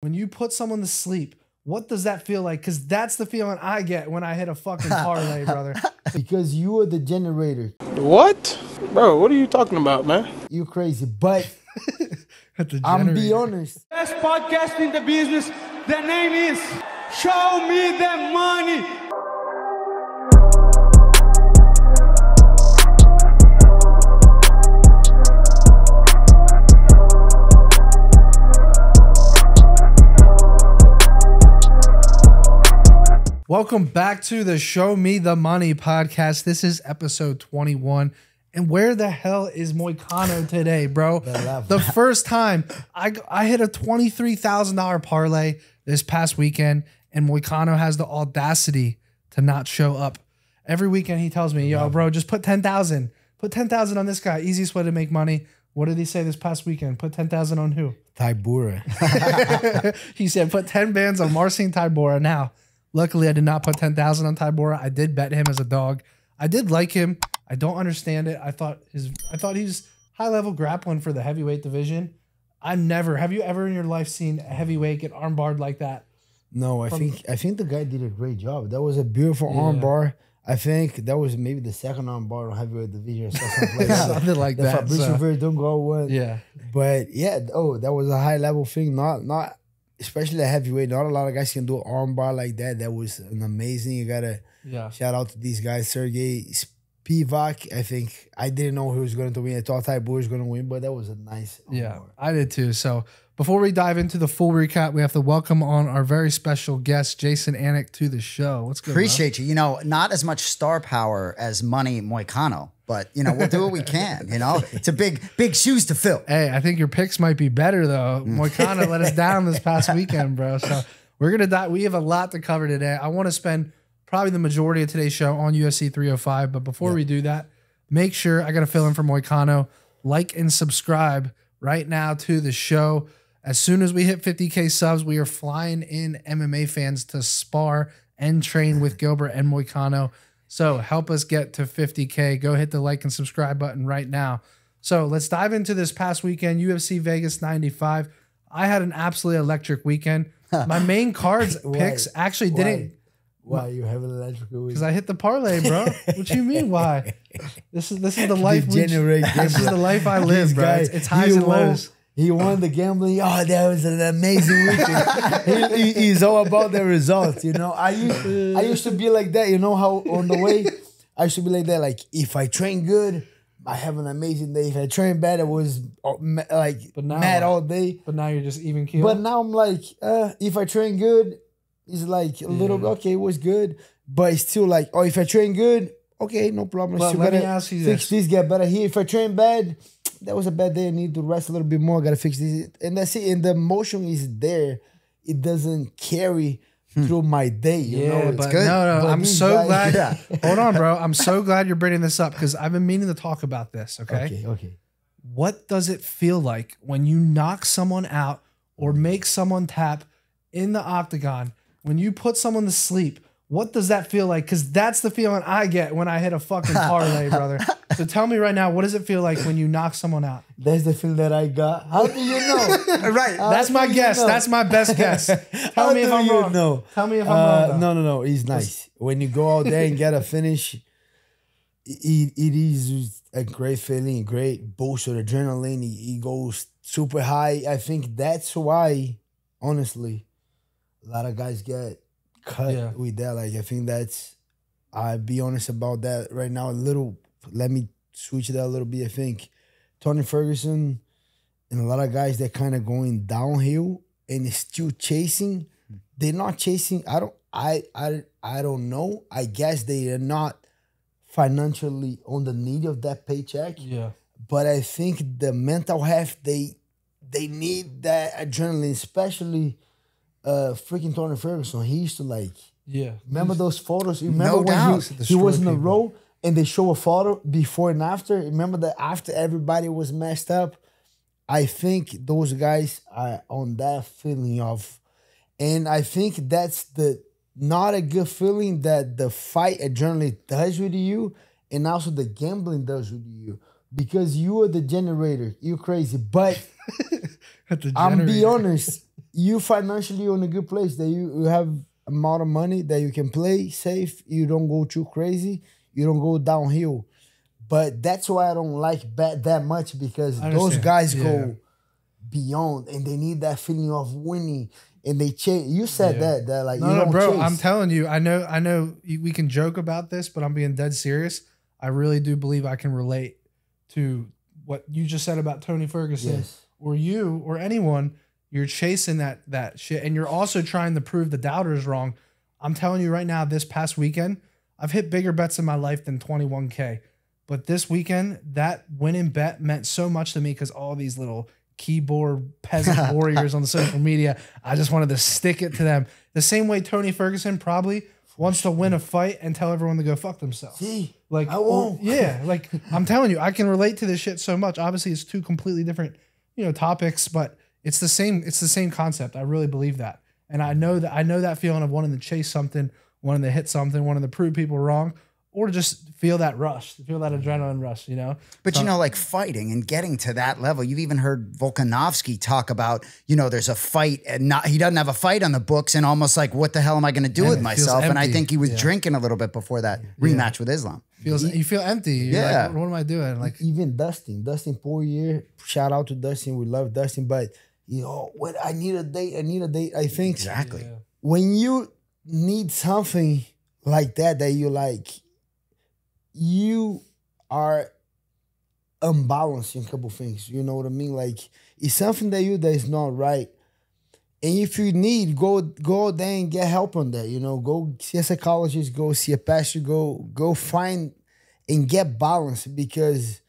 When you put someone to sleep, what does that feel like? Because that's the feeling I get when I hit a fucking parlay, brother. because you are the generator. What? Bro, what are you talking about, man? You crazy, but I'm be honest. Best podcast in the business. The name is Show Me the Money. Welcome back to the Show Me the Money podcast. This is episode 21. And where the hell is Moicano today, bro? the first time I, I hit a $23,000 parlay this past weekend, and Moicano has the audacity to not show up. Every weekend he tells me, yo, bro, just put 10,000. Put 10,000 on this guy. Easiest way to make money. What did he say this past weekend? Put 10,000 on who? Tybura. he said put 10 bands on Marcin Tybura. Now, luckily I did not put 10,000 on Tybura. I did bet him as a dog. I did like him. I don't understand it. I thought his I thought he's high level grappling for the heavyweight division. I never have you ever in your life seen a heavyweight get armbarred like that? No, I think I think the guy did a great job. That was a beautiful arm bar. I think that was maybe the second armbar on heavyweight division or something like that. Something like the that. Fabricio so- Verdungo one. yeah. But yeah, oh, that was a high level thing. Not not especially a heavyweight. Not a lot of guys can do an arm bar like that. That was an amazing. You gotta Yeah. shout out to these guys. Sergey Spivak. I think I didn't know who was going to win. I thought Tybura was going to win, but that was a nice. arm Yeah, bar. I did too. So before we dive into the full recap, we have to welcome on our very special guest, Jason Anik, to the show. What's good? bro? Appreciate you. You know, not as much star power as Money Moicano, but you know, we'll do what we can. You know, it's a big, big shoes to fill. Hey, I think your picks might be better though. Mm. Moicano let us down this past weekend, bro. So we're gonna die. We have a lot to cover today. I want to spend probably the majority of today's show on UFC 305. But before we do that, make sure I gotta fill in for Moicano. Like and subscribe right now to the show. As soon as we hit 50k subs, we are flying in MMA fans to spar and train with Gilbert and Moicano. So help us get to 50k. Go hit the like and subscribe button right now. So let's dive into this past weekend, UFC Vegas 95. I had an absolutely electric weekend. My main cards Why? picks actually didn't Why you have an electric weekend? because I hit the parlay, bro. what do you mean? Why? This is this is the life. we- this is the life I live, This bro. guy, It's, it's highs and lows. He won the gambling. Oh, that was an amazing weekend. he, he- he's all about the results, you know. I used, I used to be like that, you know how on the way, I used to be like that. Like if I train good, I have an amazing day. If I train bad, I was uh, like But now mad all day. But now you're just even keel. But now I'm like, uh, if I train good, it's like a little Yeah. okay, it was good. But it's still like, oh, if I train good, okay, no problem. But let me ask you fix this. this, get better here. If I train bad, that was a bad day. I need to rest a little bit more. I Gotta fix this, and that's it. And the motion is there. It doesn't carry hmm. through my day. You yeah, know, but good. no, no. But I'm so guys- glad. Hold on, bro. I'm so glad you're bringing this up because I've been meaning to talk about this. Okay? okay, okay. What does it feel like when you knock someone out or make someone tap in the octagon? When you put someone to sleep, what does that feel like? Because that's the feeling I get when I hit a fucking parlay, brother. So tell me right now, what does it feel like when you knock someone out? That's the feeling that I got. How do you know? Right. How That's do my you guess. know? That's my best guess. Tell How me if do I'm you wrong. know? Tell me if I'm Uh, wrong. though. no, no, no. He's nice. When you go out there and get a finish, it, it is a great feeling, great boost of adrenaline. He, he goes super high. I think that's why, honestly, a lot of guys get cut Yeah. with that. Like I think that's. I'll be honest about that right now. A little. Let me switch that a little bit. I think Tony Ferguson and a lot of guys that kind of going downhill and still chasing. They're not chasing. I don't. I I I don't know. I guess they are not financially on the need of that paycheck. Yeah. But I think the mental health they they need that adrenaline, especially uh freaking Tony Ferguson. He used to like Yeah. remember those photos. You remember No when doubt. he, he was in Destroy a row and they show a photo before and after. Remember that after everybody was messed up. I think those guys are on that feeling of, and I think that's the not a good feeling that the fight adrenaline does with you, and also the gambling does with you, because you are the generator. You're crazy, but At the I'm be honest. You financially on a good place that you, you have amount of money that you can play safe. You don't go too crazy. You don't go downhill. But that's why I don't like bet that much because those guys Yeah. go beyond and they need that feeling of winning and they chase. You said Yeah. that that like No, you no, don't bro. chase. I'm telling you. I know. I know. We can joke about this, but I'm being dead serious. I really do believe I can relate to what you just said about Tony Ferguson, Yes. or you, or anyone. You're chasing that that shit, and you're also trying to prove the doubters wrong. I'm telling you right now. This past weekend, I've hit bigger bets in my life than 21k, but this weekend, that winning bet meant so much to me because all these little keyboard peasant warriors on the social media. I just wanted to stick it to them. The same way Tony Ferguson probably wants to win a fight and tell everyone to go fuck themselves. See, Like, I won't. yeah, like I'm telling you, I can relate to this shit so much. Obviously, it's two completely different, you know, topics, but it's the same. It's the same concept. I really believe that, and I know that I know that feeling of wanting to chase something, wanting to hit something, wanting to prove people wrong, or just feel that rush, feel that mm-hmm. adrenaline rush. You know, But you know, like fighting and getting to that level, you've even heard Volkanovski talk about, you know, there's a fight and not he doesn't have a fight on the books and almost like, what the hell am I going to do with myself? And I think he was Yeah. drinking a little bit before that rematch with Islam. feels you feel empty. You're Yeah. like, what, what am I doing? Like, even Dustin, Dustin Poirier. Shout out to Dustin. We love Dustin, but you know what? I need a date. I need a date. I think Exactly. when you need something like that, that you like, you are unbalanced in a couple things. You know what I mean? Like it's something that you that is not right. And if you need, go go there and get help on that. You know, go see a psychologist, go see a pastor, go go find and get balance because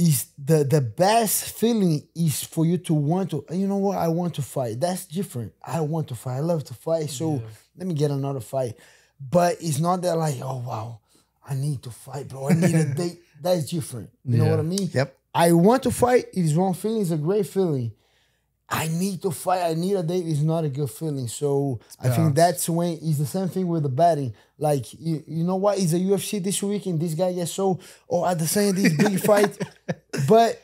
is the the best feeling is for you to want to you know what I want to fight. That's different. I want to fight. I love to fight. So let me get another fight. But it's not that like, oh wow, I need to fight, bro. I need a date. That's different. You know what I mean? Yep. I want to fight. It is one feeling. It's a great feeling. I need to fight. I need a date. It's not a good feeling. So I think that's when it's the same thing with the betting. Like you, you know what? It's a UFC this weekend. this guy gets so oh at the same this big fight, but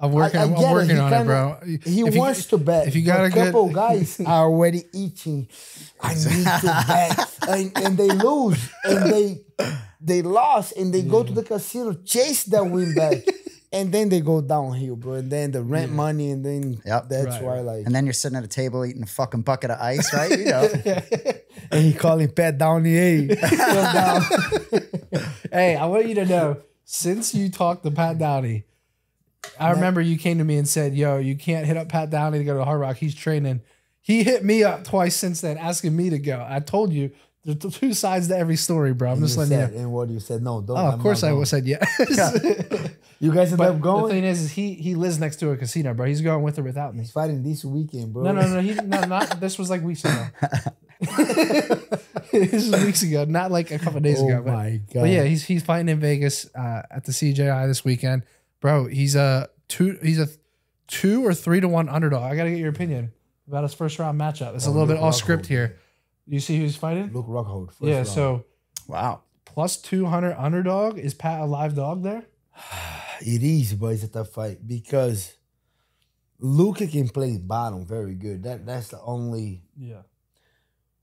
I'm working. I, I I'm, working He on kinda- it, bro. He If you- wants to bet. If you got a a couple good, guys are already eating. I need to bet, and, and they lose, and they they lost, and they go to the casino chase that win back, and then they go downhill, bro. And then the rent money, and then Yep. that's Right, why like And then you're sitting at a table eating a fucking bucket of ice, right? You know. and he calling Pat Downey, hey, down. hey, I want you to know, since you talked to Pat Downey, I remember you came to me and said, "Yo, you can't hit up Pat Downey to go to Hard Rock. He's training." He hit me up twice since then, asking me to go. I told you there's two sides to every story, bro. I'm And just you letting you said, know. and what you said? No, don't. Oh, of I'm course I going. said yes. You guys end but up the going. thing is, is he he lives next to a casino, bro. He's going with or without me. He's fighting this weekend, bro. No, no, no. He no, not this was like weeks ago. this was weeks ago, not like a couple days Oh ago. But, my god. but yeah, he's he's fighting in Vegas uh, at the CJI this weekend, bro. He's a two. He's a two or three to one underdog. I gotta get your opinion about his first round matchup. It's a Oh, little bit off script here. You see who's fighting? Look, Rockhold. first yeah. round. So Wow. plus two hundred underdog. Is Pat a live dog there? It is, but it's a tough fight because Luca can play bottom very good. That that's the only Yeah.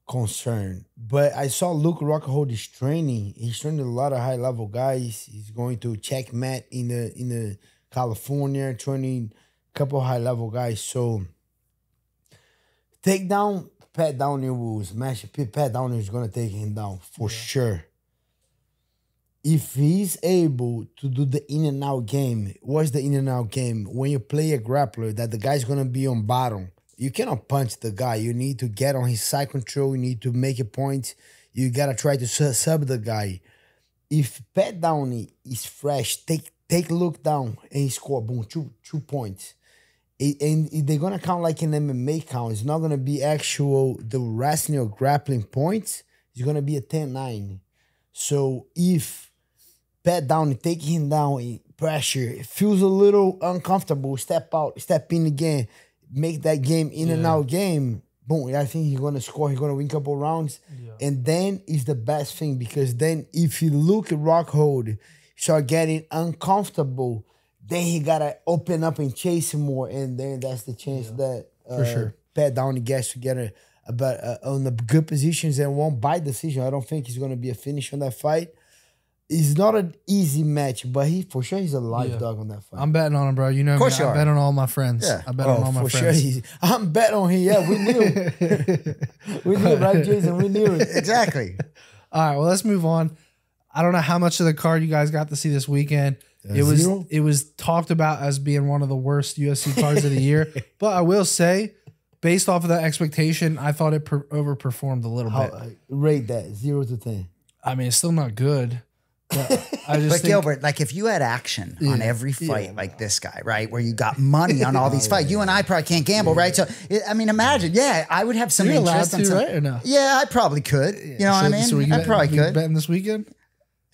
concern. But I saw Luke Rockhold is training. He's training a lot of high level guys. He's going to check Matt in the in the California, training a couple high level guys. So take down Pat Downey will smash. Pat Downey is gonna take him down for sure. If he's able to do the in and out game, what's the in and out game? When you play a grappler, that the guy's gonna be on bottom. You cannot punch the guy. You need to get on his side control. You need to make a point. You gotta try to sub the guy. If Pat Downey is fresh, take take a look down and score boom two two points. It- and they're gonna count like an MMA count. It's not gonna be actual the wrestling or grappling points. It's gonna be a 10-9. So if Pat Downey take him down in pressure, it feels a little uncomfortable. Step out, step in again, make that game in and out game. Boom! I think he's gonna score. He's gonna win a couple rounds, and then is the best thing because then if you look at Rockhold, start getting uncomfortable, then he gotta open up and chase him more, and then that's the chance that uh, For sure. pat down the gas to get a, about uh, on the good positions and won't by decision. I don't think he's gonna be a finish on that fight. It's not an easy match, but he for sure he's a live Yeah. dog on that fight. I'm betting on him, bro. You know, Of course me. I bet on all my friends. Yeah. I bet Oh, on all my sure. friends. He's, I'm bet on him. Yeah, we knew. we knew, right, Jason? We knew it. Exactly. All right, well, let's move on. I don't know how much of the card you guys got to see this weekend. It was zero? it was talked about as being one of the worst UFC cards of the year, but I will say, based off of that expectation, I thought it per- overperformed a little How, bit. uh, rate that zero to ten. I mean, it's still not good. But I just But think, Gilbert, like if you had action on every fight like this guy, right, where you got money on all these fights, you and I probably can't gamble, right? So I mean, imagine, yeah, I would have some You're allowed interest in to, some. right, or no? Yeah, I probably could. You know what I So- mean? so we I bet- probably we could. betting this weekend.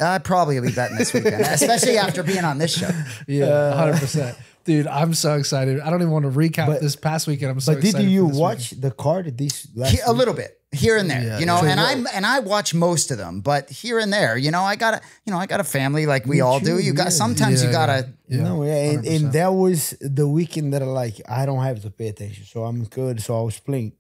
I'd probably be betting this weekend, especially after being on this show. Yeah, uh, hundred percent, dude. I'm so excited. I don't even want to recap But- this past weekend. I'm so excited. But did you for this watch the card this last He- a little bit here and there, Yeah, you know, So and what- I'm and I watch most of them, but here and there, you know, I got a, you know, I got a family like we Me all too, do. You got yeah. sometimes you gotta. Yeah, no, yeah, and, and that was the weekend that I like. I don't have to pay attention, so I'm good. So I was playing.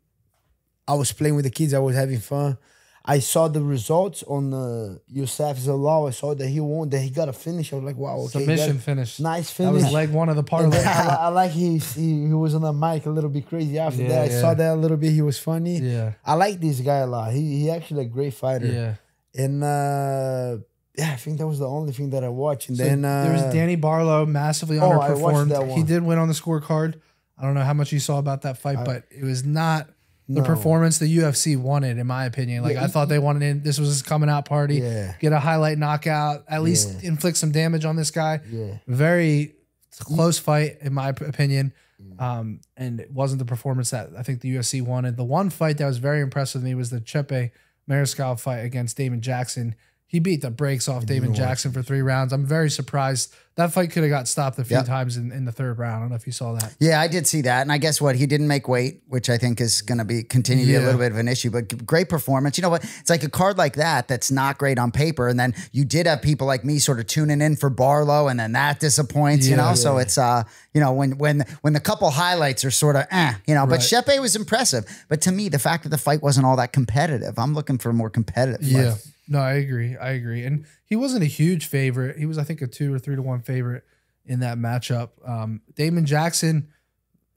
I was playing with the kids. I was having fun. I saw the results on the Youssef Zalal. I saw that he won. That he got a finish. I was like, wow, okay, submission finish. nice finish. That was leg one of the parlay. I, I like he, he he was on the mic a little bit crazy after Yeah, that. I yeah. saw that a little bit. He was funny. yeah, I like this guy a lot. He he actually a great fighter. yeah. And uh yeah, I think that was the only thing that I watched. And So then uh, there was Danny Barlow, massively Oh, I underperformed. He did win on the scorecard. I don't know how much you saw about that fight, but it was not the No. performance the UFC wanted, in my opinion. Like Yeah, I thought they wanted in. This was his coming out party. Yeah. Get a highlight knockout. At least Yeah. inflict some damage on this guy. Yeah. Very close fight, in my opinion. Um, and it wasn't the performance that I think the UFC wanted. The one fight that was very impressive with me was the Chepe Mariscal fight against Damon Jackson. He beat the brakes off Damon Jackson for three rounds. I'm very surprised. That fight could have got stopped a few Yep. times in, in the third round. I don't know if you saw that. Yeah, I did see that, and I guess what he didn't make weight, which I think is going to be continue to be a little bit of an issue. But great performance. You know what? It's like a card like that that's not great on paper, and then you did have people like me sort of tuning in for Barlow, and then that disappoints. you Yeah. know, so it's uh, you know, when when when the couple highlights are sort of eh, you know. But Right. Chepe was impressive. But to me, the fact that the fight wasn't all that competitive, I'm looking for a more competitive. fight. Yeah. No, I agree. I agree. And he wasn't a huge favorite. He was, I think, a two or three to one favorite in that matchup. Um, Damon Jackson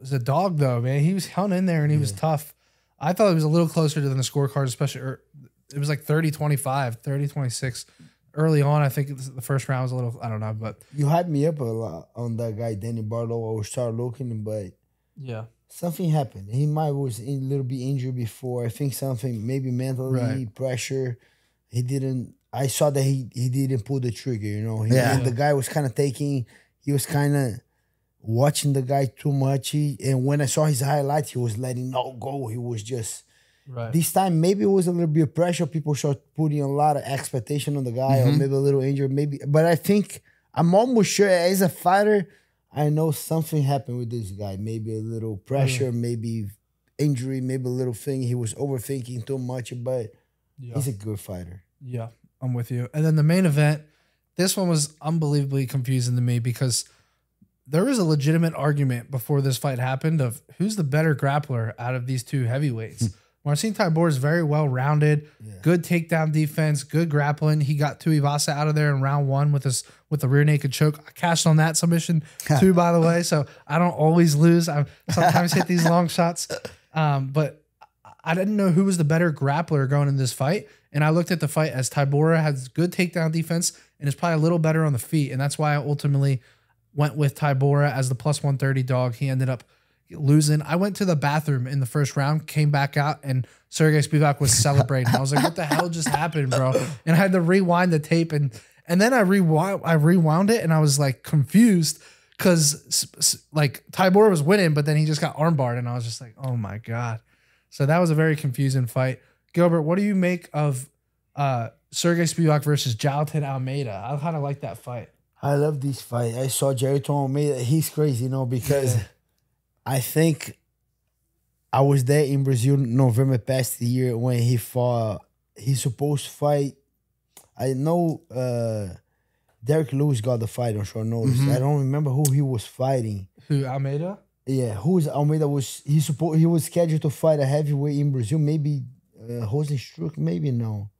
was a dog, though, man. He was hung in there and he was tough. I thought it was a little closer than the scorecard, especially er, it was like 30 25, 30 26. Early on, I think the first round was a little, I don't know, but You hyped me up a lot on that guy, Danny Barlow. I was start looking, but yeah. something happened. He might was a little bit injured before. I think something maybe mentally Right. pressure. He didn't. I saw that he he didn't pull the trigger. You know. He, Yeah. The guy was kind of taking. He was kind of watching the guy too much. He, and when I saw his highlights, he was letting no go. He was just. Right. This time, maybe it was a little bit of pressure. People start putting a lot of expectation on the guy, or mm-hmm. maybe a little injury, Maybe, but I think I'm almost sure as a fighter, I know something happened with this guy. Maybe a little pressure, mm. maybe injury, maybe a little thing. He was overthinking too much, but yeah. he's a good fighter. Yeah, I'm with you. And then the main event, this one was unbelievably confusing to me because there was a legitimate argument before this fight happened of who's the better grappler out of these two heavyweights. Marcin Tybor is very well rounded, good takedown defense, good grappling. He got Tuivasa out of there in round one with his with the rear naked choke. I cashed on that submission too, by the way. So I don't always lose. I sometimes hit these long shots. Um, but I didn't know who was the better grappler going in this fight. And I looked at the fight as Tybura has good takedown defense and is probably a little better on the feet. And that's why I ultimately went with Tybura as the plus 130 dog. He ended up losing. I went to the bathroom in the first round, came back out, and Sergey Spivak was celebrating. I was like, what the hell just happened, bro? And I had to rewind the tape and and then I rewound I rewound it and I was like confused because like Tybura was winning, but then he just got armbarred, and I was just like, oh my god. So that was a very confusing fight. Gilbert, what do you make of uh Sergey Spivak versus Jailton Almeida? I kind of like that fight. I love this fight. I saw Jerry Almeida. He's crazy, you know, because I think I was there in Brazil November past year when he fought. He's supposed to fight. I know uh Derrick Lewis got the fight on short notice. I don't remember who he was fighting. Who Almeida? Yeah, who's Almeida was he supposed he was scheduled to fight a heavyweight in Brazil? Maybe uh, Rozenstruik, maybe no.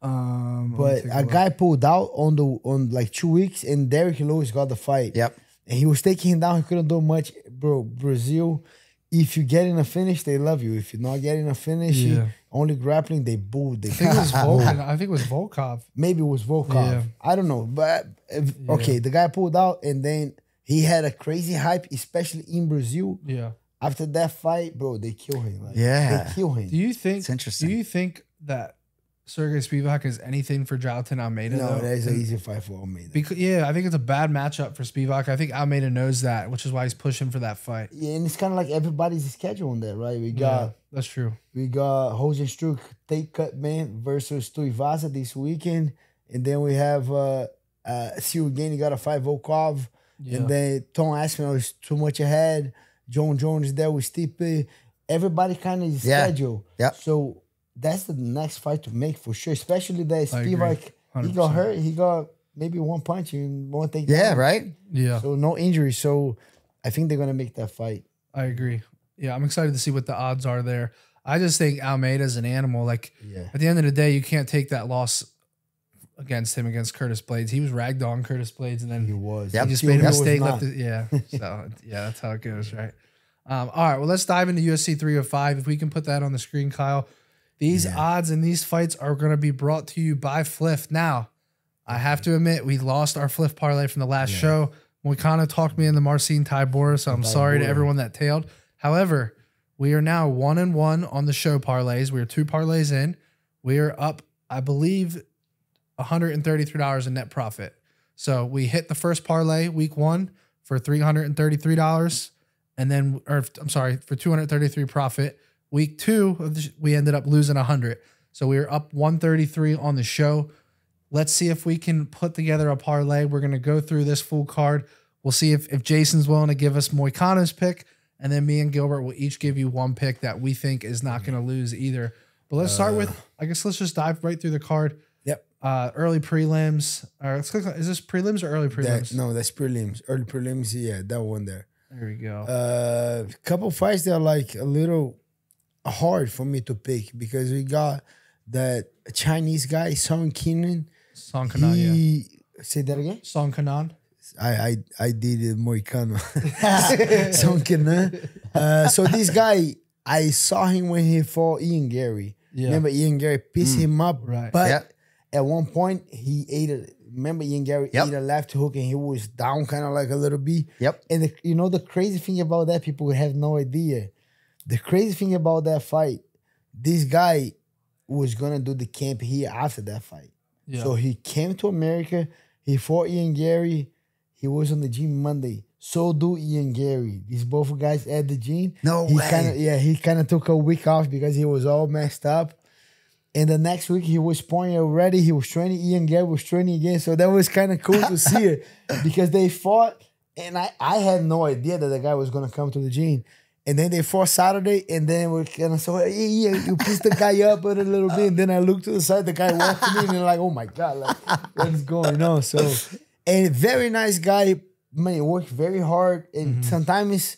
Um, But take a look. guy pulled out on the on like two weeks, and Derrick Lewis got the fight. Yep. and he was taking him down. He couldn't do much, bro. Brazil, if you get in a finish, they love you. If you're not getting a finish, you Yeah. only grappling, they boo. They I think it was Volkan. I think it was Volkov. maybe it was Volkov. Yeah. I don't know, but if, okay, the guy pulled out, and then he had a crazy hype, especially in Brazil. Yeah. After that fight, bro, they kill him. Like, Yeah. they kill him. Do you think? It's interesting. Do you think that Sergey Spivak is anything for Jailton Almeida? no, though? that is an easy fight for Almeida. Because yeah, I think it's a bad matchup for Spivak. I think Almeida knows that, which is why he's pushing for that fight. yeah, and it's kind of like everybody's schedule on that, right? We Yeah, got that's true. We got Jose Rozenstruik take cut man versus Tuivasa this weekend, and then we have uh uh Siugani got a fight Volkov, Yeah. and then Tom Aspinall oh, is too much ahead. John Jones there with Stipe. Everybody kind of is Yeah. schedule. Yep. So that's the next fight to make for sure. Especially that I agree. Spivak, he 100%. got hurt. He got maybe one punch and one take. Yeah, right? Yeah, So no injury. So I think they're gonna make that fight. I agree. Yeah, I'm excited to see what the odds are there. I just think Almeida's an animal. Like Yeah. at the end of the day, you can't take that loss against him against Curtis Blaydes. He was ragged on Curtis Blaydes, and then He was. Yep. He just He made a mistake. Left it, yeah. So yeah, that's how it goes, right? Um, all right. Well, let's dive into UFC 305. If we can put that on the screen, Kyle. These odds and these fights are going to be brought to you by Fliff. Now, I have to admit, we lost our Fliff parlay from the last show. Moicano talked me into Marcin Tybura, so I'm sorry to everyone that tailed. However, we are now one and one on the show parlays. We are two parlays in. We are up, I believe, $133 in net profit. So we hit the first parlay week one for $333. And then, or I'm sorry, for 233 profit. Week two, of the, we ended up losing 100. So we were up 133 on the show. Let's see if we can put together a parlay. We're going to go through this full card. We'll see if, if Jason's willing to give us Moicano's pick. And then me and Gilbert will each give you one pick that we think is not going to lose either. But let's start with, uh. I guess let's just dive right through the card. Yep. Uh, early prelims. Or let's click on, is this prelims or early prelims? That, no, that's prelims. Early prelims, yeah, that one there. There we go. Uh, couple fights that are like a little hard for me to pick because we got that Chinese guy Song Kenan. Song Kenan, yeah. Say that again. Song Kenan. I I I did it Moicano. Song Kenan. Uh, so this guy, I saw him when he fought Ian Garry. Yeah. Remember Ian Garry pissed him up, Right. But Yep. At one point he ate a. Remember Ian Garry Yep. ate a left hook and he was down kind of like a little bit. Yep. And the, you know the crazy thing about that, people have no idea. The crazy thing about that fight, this guy was gonna do the camp here after that fight. Yeah. So he came to America. He fought Ian Garry. He was on the gym Monday. So do Ian Garry. These both guys at the gym. No he way. Kinda, yeah, he kind of took a week off because he was all messed up. And the next week he was pointing already. He was training. Ian Garry was training again. So that was kind of cool to see it because they fought, and I I had no idea that the guy was gonna come to the gym. And then they fought Saturday, and then we're kind of so yeah, yeah, you piss the guy up a little bit. And then I look to the side, the guy walking in, and like, oh my god, like what's going on? So, and very nice guy, man, worked very hard, and mm-hmm. sometimes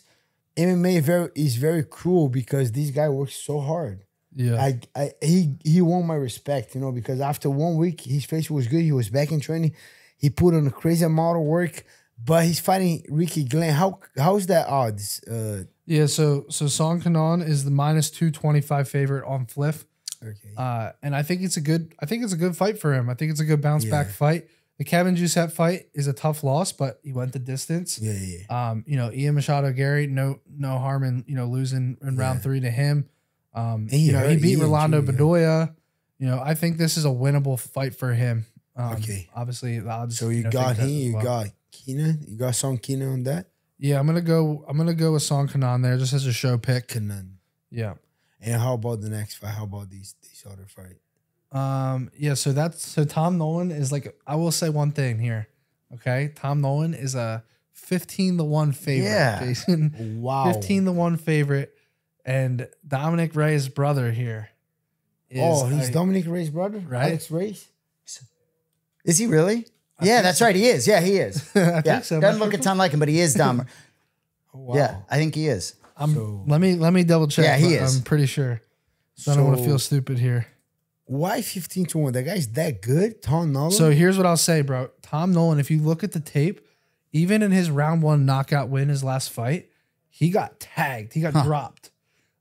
MMA very is very cruel because this guy works so hard. Yeah. I, I he he won my respect, you know, because after one week his face was good. He was back in training. He put on a crazy amount of work, but he's fighting Ricky Glenn. How how's that odds? Uh, yeah. So, so Song Kenan is the minus 225 favorite on Fliff. okay. Uh, and I think it's a good, I think it's a good fight for him. I think it's a good bounce back fight. The Kevin Jousset fight is a tough loss, but he went the distance. yeah, yeah, yeah. Um, you know, Ian Machado Garry, no, no harm in you know losing in round three to him. Um, he you know, he beat Rolando yeah. Bedoya. You know, I think this is a winnable fight for him. Um, Okay. Obviously, the odds. So you know, got him. You well. got Kenan. You got some Kenan on that. Yeah, I'm gonna go. I'm gonna go with Song Kenan there, just as a show pick. Kenan. Yeah. And how about the next fight? How about these these other fight? Um. Yeah. So that's so Tom Nolan is like. I will say one thing here. Okay, Tom Nolan is a 15 to one favorite. Yeah. Jason. Wow. 15 to one favorite, and Dominick Reyes' brother here. Is Oh, he's Dominick Reyes' brother, Right. Alex Reyes. Is he really? Yeah, that's right. He is. Yeah, he is. I Yeah, think so. doesn't look a ton like him, but he is dumb. Oh, wow. Yeah, I think he is. I'm, So- let me let me double check. Yeah, he is. I'm pretty sure. So I don't want to feel stupid here. Why 15 to 1? That guy's that good? Tom Nolan? So here's what I'll say, bro. Tom Nolan, if you look at the tape, even in his round one knockout win, his last fight, he got tagged. He got dropped.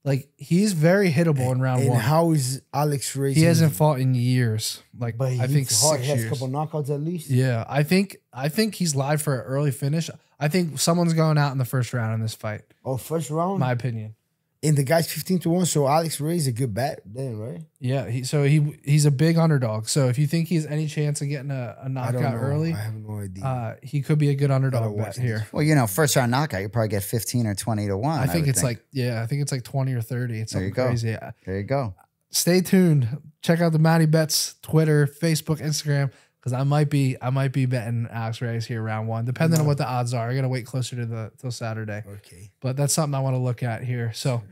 Like he's very hittable in round and one. how is Alex Reyes? he hasn't fought in years. Like but I think hard. six He has years. a couple knockouts at least. Yeah, I think I think he's live for an early finish. I think someone's going out in the first round in this fight. Oh, first round? My opinion. And the guy's 15 to 1. So Alex Reyes a good bet then, right? Yeah, he, so he he's a big underdog. So if you think he has any chance of getting a, don't knockout know. early, I have no idea. uh, he could be a good underdog bet watch here. Well, you know, first round knockout, you probably get 15 or 20 to 1. I think would it's like yeah, I think it's like twenty or thirty. It's There you go. crazy. There you go. Stay tuned. Check out the Matty Betss Twitter, Facebook, Instagram because I might be I might be betting Alex Reyes here round one, depending on what the odds are. I gotta wait closer to the till Saturday, okay. but that's something I want to look at here. So.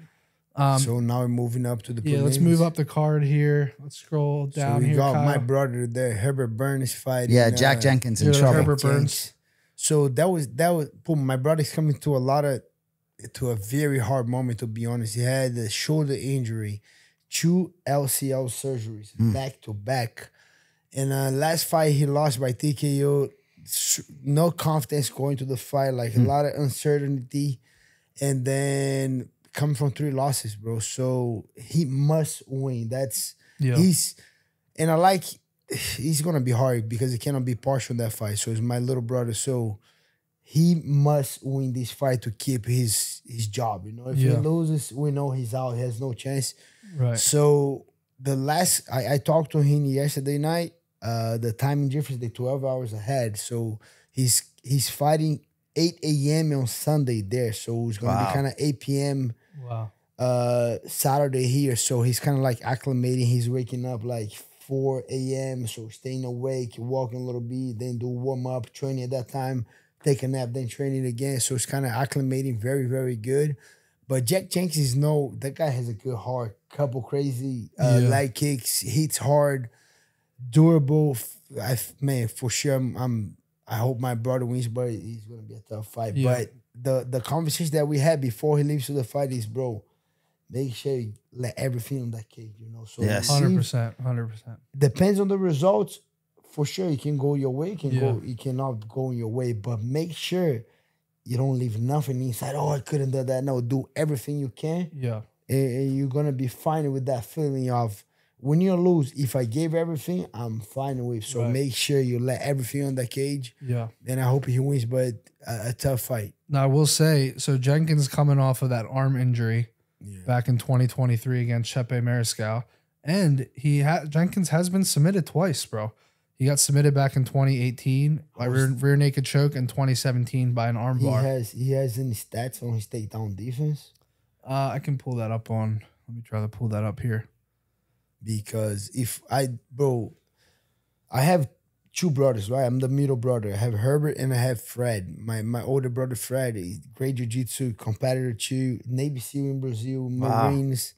Um, so now we're moving up to the Yeah, let's move up the card here. Let's scroll down. So we here. got Kyle. my brother there, Herbert Burns fighting. Yeah, Jack uh, Jenkins in trouble. Herbert Burns. So that was that was boom. My brother's coming to a lot of to a very hard moment to be honest. He had a shoulder injury, two LCL surgeries back to back, and uh, last fight he lost by TKO. No confidence going to the fight, like a lot of uncertainty, and then come from three losses, bro. So he must win. That's Yeah. he's and I like he's gonna be hard because he cannot be partial in that fight. So it's my little brother. So he must win this fight to keep his his job. You know, if he loses, we know he's out. He has no chance. Right. So the last I, I talked to him yesterday night. Uh, the timing difference, they twelve hours ahead. So he's he's fighting eight a.m. on Sunday there. So it's gonna Wow. be kind of eight p.m Wow. uh Saturday here. So he's kind of like acclimating. He's waking up like 4 a.m. So staying awake, walking a little bit, then do warm up, training at that time, take a nap, then training again. So it's kind of acclimating very, very good. But Jack Jenkins is no, that guy has a good heart. Couple crazy uh, Yeah. leg kicks, hits hard, durable. I man, for sure. I'm, I'm. I hope my brother wins, but it's gonna be a tough fight. Yeah. But the the conversation that we had before he leaves to the fight is, bro, make sure you let everything on that cage, you know. So Yes. hundred percent, Hundred percent. depends on the results. For sure, you can go your way, you can go, Yeah. you cannot go in your way, but make sure you don't leave nothing inside. Oh, I couldn't do that. No, do everything you can, Yeah. and, and you're gonna be fine with that feeling of when you lose. If I gave everything, I'm fine with. So Right. make sure you let everything on the cage, Yeah. and I hope he wins, but a, a tough fight. Now I will say, so Jenkins coming off of that arm injury Yeah. back in 2023 against Chepe Mariscal, and he ha- Jenkins has been submitted twice, bro. He got submitted back in 2018 by rear, rear naked choke and 2017 by an arm He bar. has he has any stats on his takedown defense uh, I can pull that up on. Let me try to pull that up here. Because if I bro, I have two brothers, right? I'm the middle brother. I have Herbert and I have Fred. My my older brother Fred, great jiu-jitsu competitor too, Navy SEAL in Brazil, Wow. Marines,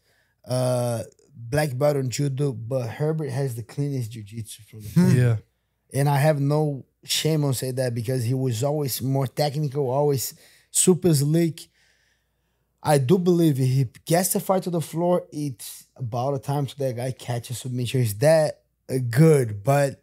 uh, black belt in judo. But Herbert has the cleanest jiu-jitsu from the Yeah. and I have no shame on say that because he was always more technical, always super slick. I do believe if he gets the fight to the floor, it's about a time so that guy catches submission. Is that uh, good? But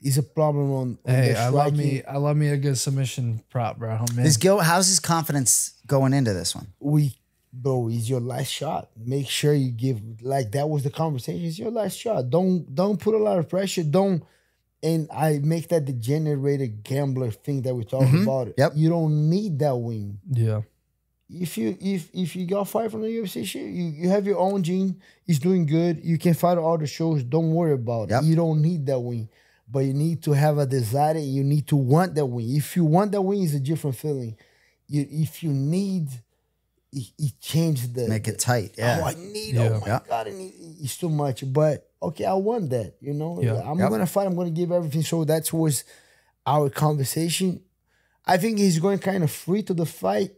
it's a problem on, on Hey, the I love me. I love me a good submission prop, bro. I'm Gil, how's his confidence going into this one? we bro, it's your last shot. Make sure you give like that was the conversation. It's your last shot. Don't don't put a lot of pressure. Don't and I make that degenerated gambler thing that we talked Mhm. about. Yep. You don't need that win. yeah. If you if if you got fight from the UFC shit, you, you have your own gene. He's doing good. You can fight all the shows. Don't worry about Yep. it. You don't need that win. But you need to have a desire. You need to want that win. If you want that win, it's a different feeling. You if you need it, it changed the Make it tight. Oh, oh, Yeah. I need. Yeah. Oh my Yeah. god, I need. It's too much. But okay, I want that. You know, Yeah. I'm Yep. gonna fight. I'm gonna give everything. So that was our conversation. I think he's going kind of free to the fight.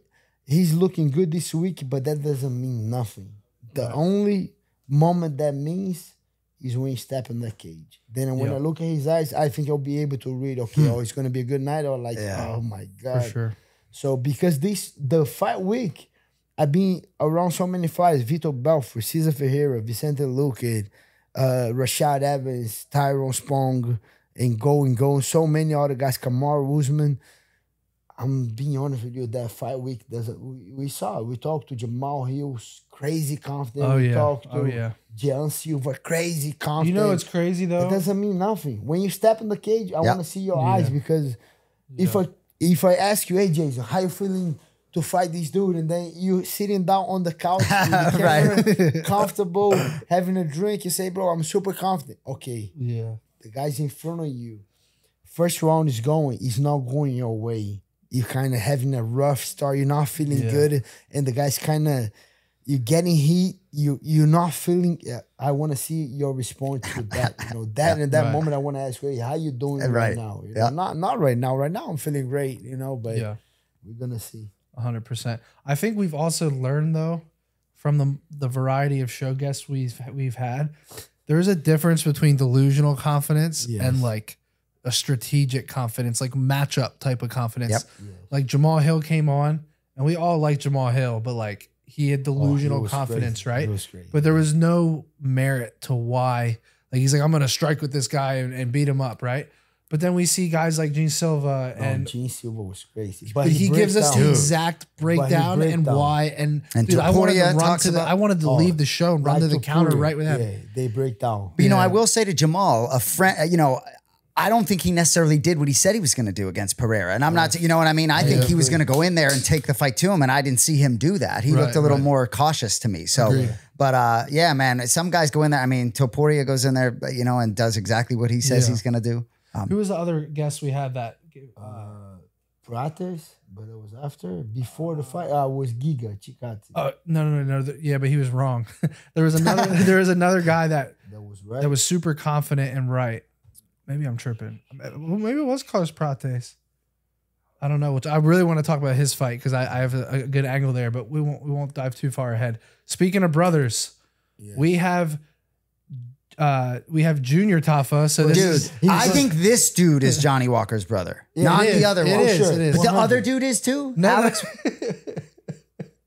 He's looking good this week, but that doesn't mean nothing. The only moment that means is when he step in the cage. Then when Yeah. I look at his eyes, I think I'll be able to read. Okay, oh, it's gonna be a good night, or like, Yeah. oh my For god. sure. So because this the fight week, I've been around so many fights: Vitor Belfort, Cesar Ferreira, Vicente Luque, uh, Rashad Evans, Tyrone Spong, and going going so many other guys. Kamar Usman. I'm being honest with you. That fight week, there's a, we, we saw we talked to Jamal Hills, crazy confident. Oh, we yeah. talked oh, to Oh, yeah. Jean Silva, crazy confident. You know it's crazy though. It doesn't mean nothing. When you step in the cage, I Yeah. want to see your eyes because if I if I ask you, hey Jason, how you feeling to fight this dude, and then you sitting down on the couch, with the camera, comfortable, having a drink, you say, bro, I'm super confident. Okay, Yeah. the guy's in front of you. First round is going, it's not going your way. You're kind of having a rough start. You're not feeling Yeah. good, and the guy's kind of you're getting heat. You you're not feeling. Yeah, I want to see your response to that. You know that in that Right. moment, I want to ask you, hey, how you doing eh, right, Right. now? You Yeah. know, not not right now. Right now, I'm feeling great. You know, but Yeah. we're gonna see. hundred percent. I think we've also learned though from the the variety of show guests we've we've had, there's a difference between delusional confidence Yes. and like a strategic confidence, like matchup type of confidence. Yep. Like Jamal Hill came on, and we all like Jamal Hill, but like he had Oh, he delusional confidence, crazy. right? He was crazy. But there was no merit to why. Like he's like, I'm gonna strike with this guy and, and beat him up, right? But then we see guys like Jean Silva and and Jean Silva was crazy. but he, breaks gives us down. the exact breakdown and breakdown. why. And, And dude, I wanted to Topuria run to the. about- I wanted to Oh, leave the show and run Like to the counter Topuria. right with him. Yeah, they break down. But you know, I will say to Jamal, a friend, you know, I don't think he necessarily did what he said he was going to do against Pereira. And I'm not, you know what I mean? I think he was going to go in there and take the fight to him, and I didn't see him do that. He Right, looked a little right. more cautious to me. So, but uh, yeah, man, some guys go in there. I mean, Topuria goes in there, you know, and does exactly what he says Yeah. he's going to do. Who was the other guest we had that? Uh, Uh, Prates, but it was after, before the fight. Uh, was Giga Chikadze. uh, no, no, no, no. th- Yeah, but he was wrong. there was another. there was another guy that that was right. that was super confident and right. Maybe I'm tripping. Maybe it was Carlos Prates. I don't know. Which I really want to talk about his fight because I, I have a, a good angle there, but we won't we won't dive too far ahead. Speaking of brothers, we have uh we have Junior Tafa. So this Dude, is I think this dude is Johnny Walker's brother, Yeah, not the is. other It one. is, it is. But the other dude is too? no, Alex,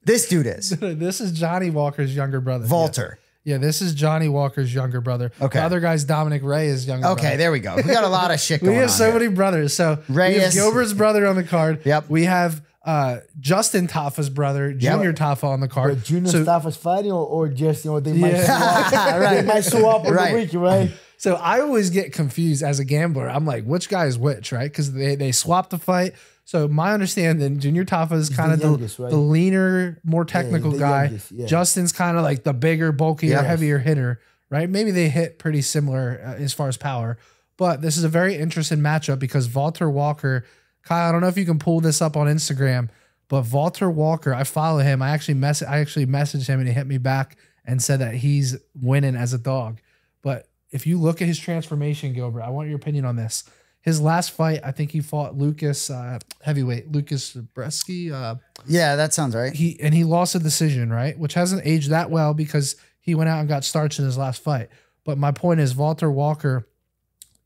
this dude is. this is Johnny Walker's younger brother. Walter. Yeah, this is Johnny Walker's younger brother. Okay. The other guy's Dominick Reyes' younger Okay, brother. there we go. We got a lot of shit We have on so here. many brothers. So we have Gilbert's brother on the card. Yep. We have uh, Justin Tafa's brother, Junior Tafa on the card. But Junior so, staff fighting, or, or just you know they might Yeah. swap. They might swap on Right. the week, right? so I always get confused as a gambler. I'm like, which guy is which, right? Because they they swap the fight. So my understanding, Junior Tafa is kind of the, youngest, right? the leaner, more technical the guy. youngest, yeah. Justin's kind of like the bigger, bulkier, Yes. heavier hitter, right? Maybe they hit pretty similar uh, as far as power. But this is a very interesting matchup because Walter Walker, Kyle, I don't know if you can pull this up on Instagram, but Walter Walker, I follow him. I actually mess I actually messaged him and he hit me back and said that he's winning as a dog. But if you look at his transformation, Gilbert, I want your opinion on this. His last fight, I think he fought Lucas uh, heavyweight, Lucas Brzeski. Uh, Yeah, that sounds right. he and he lost a decision, right? Which hasn't aged that well because he went out and got starched in his last fight. But my point is, Walter Walker,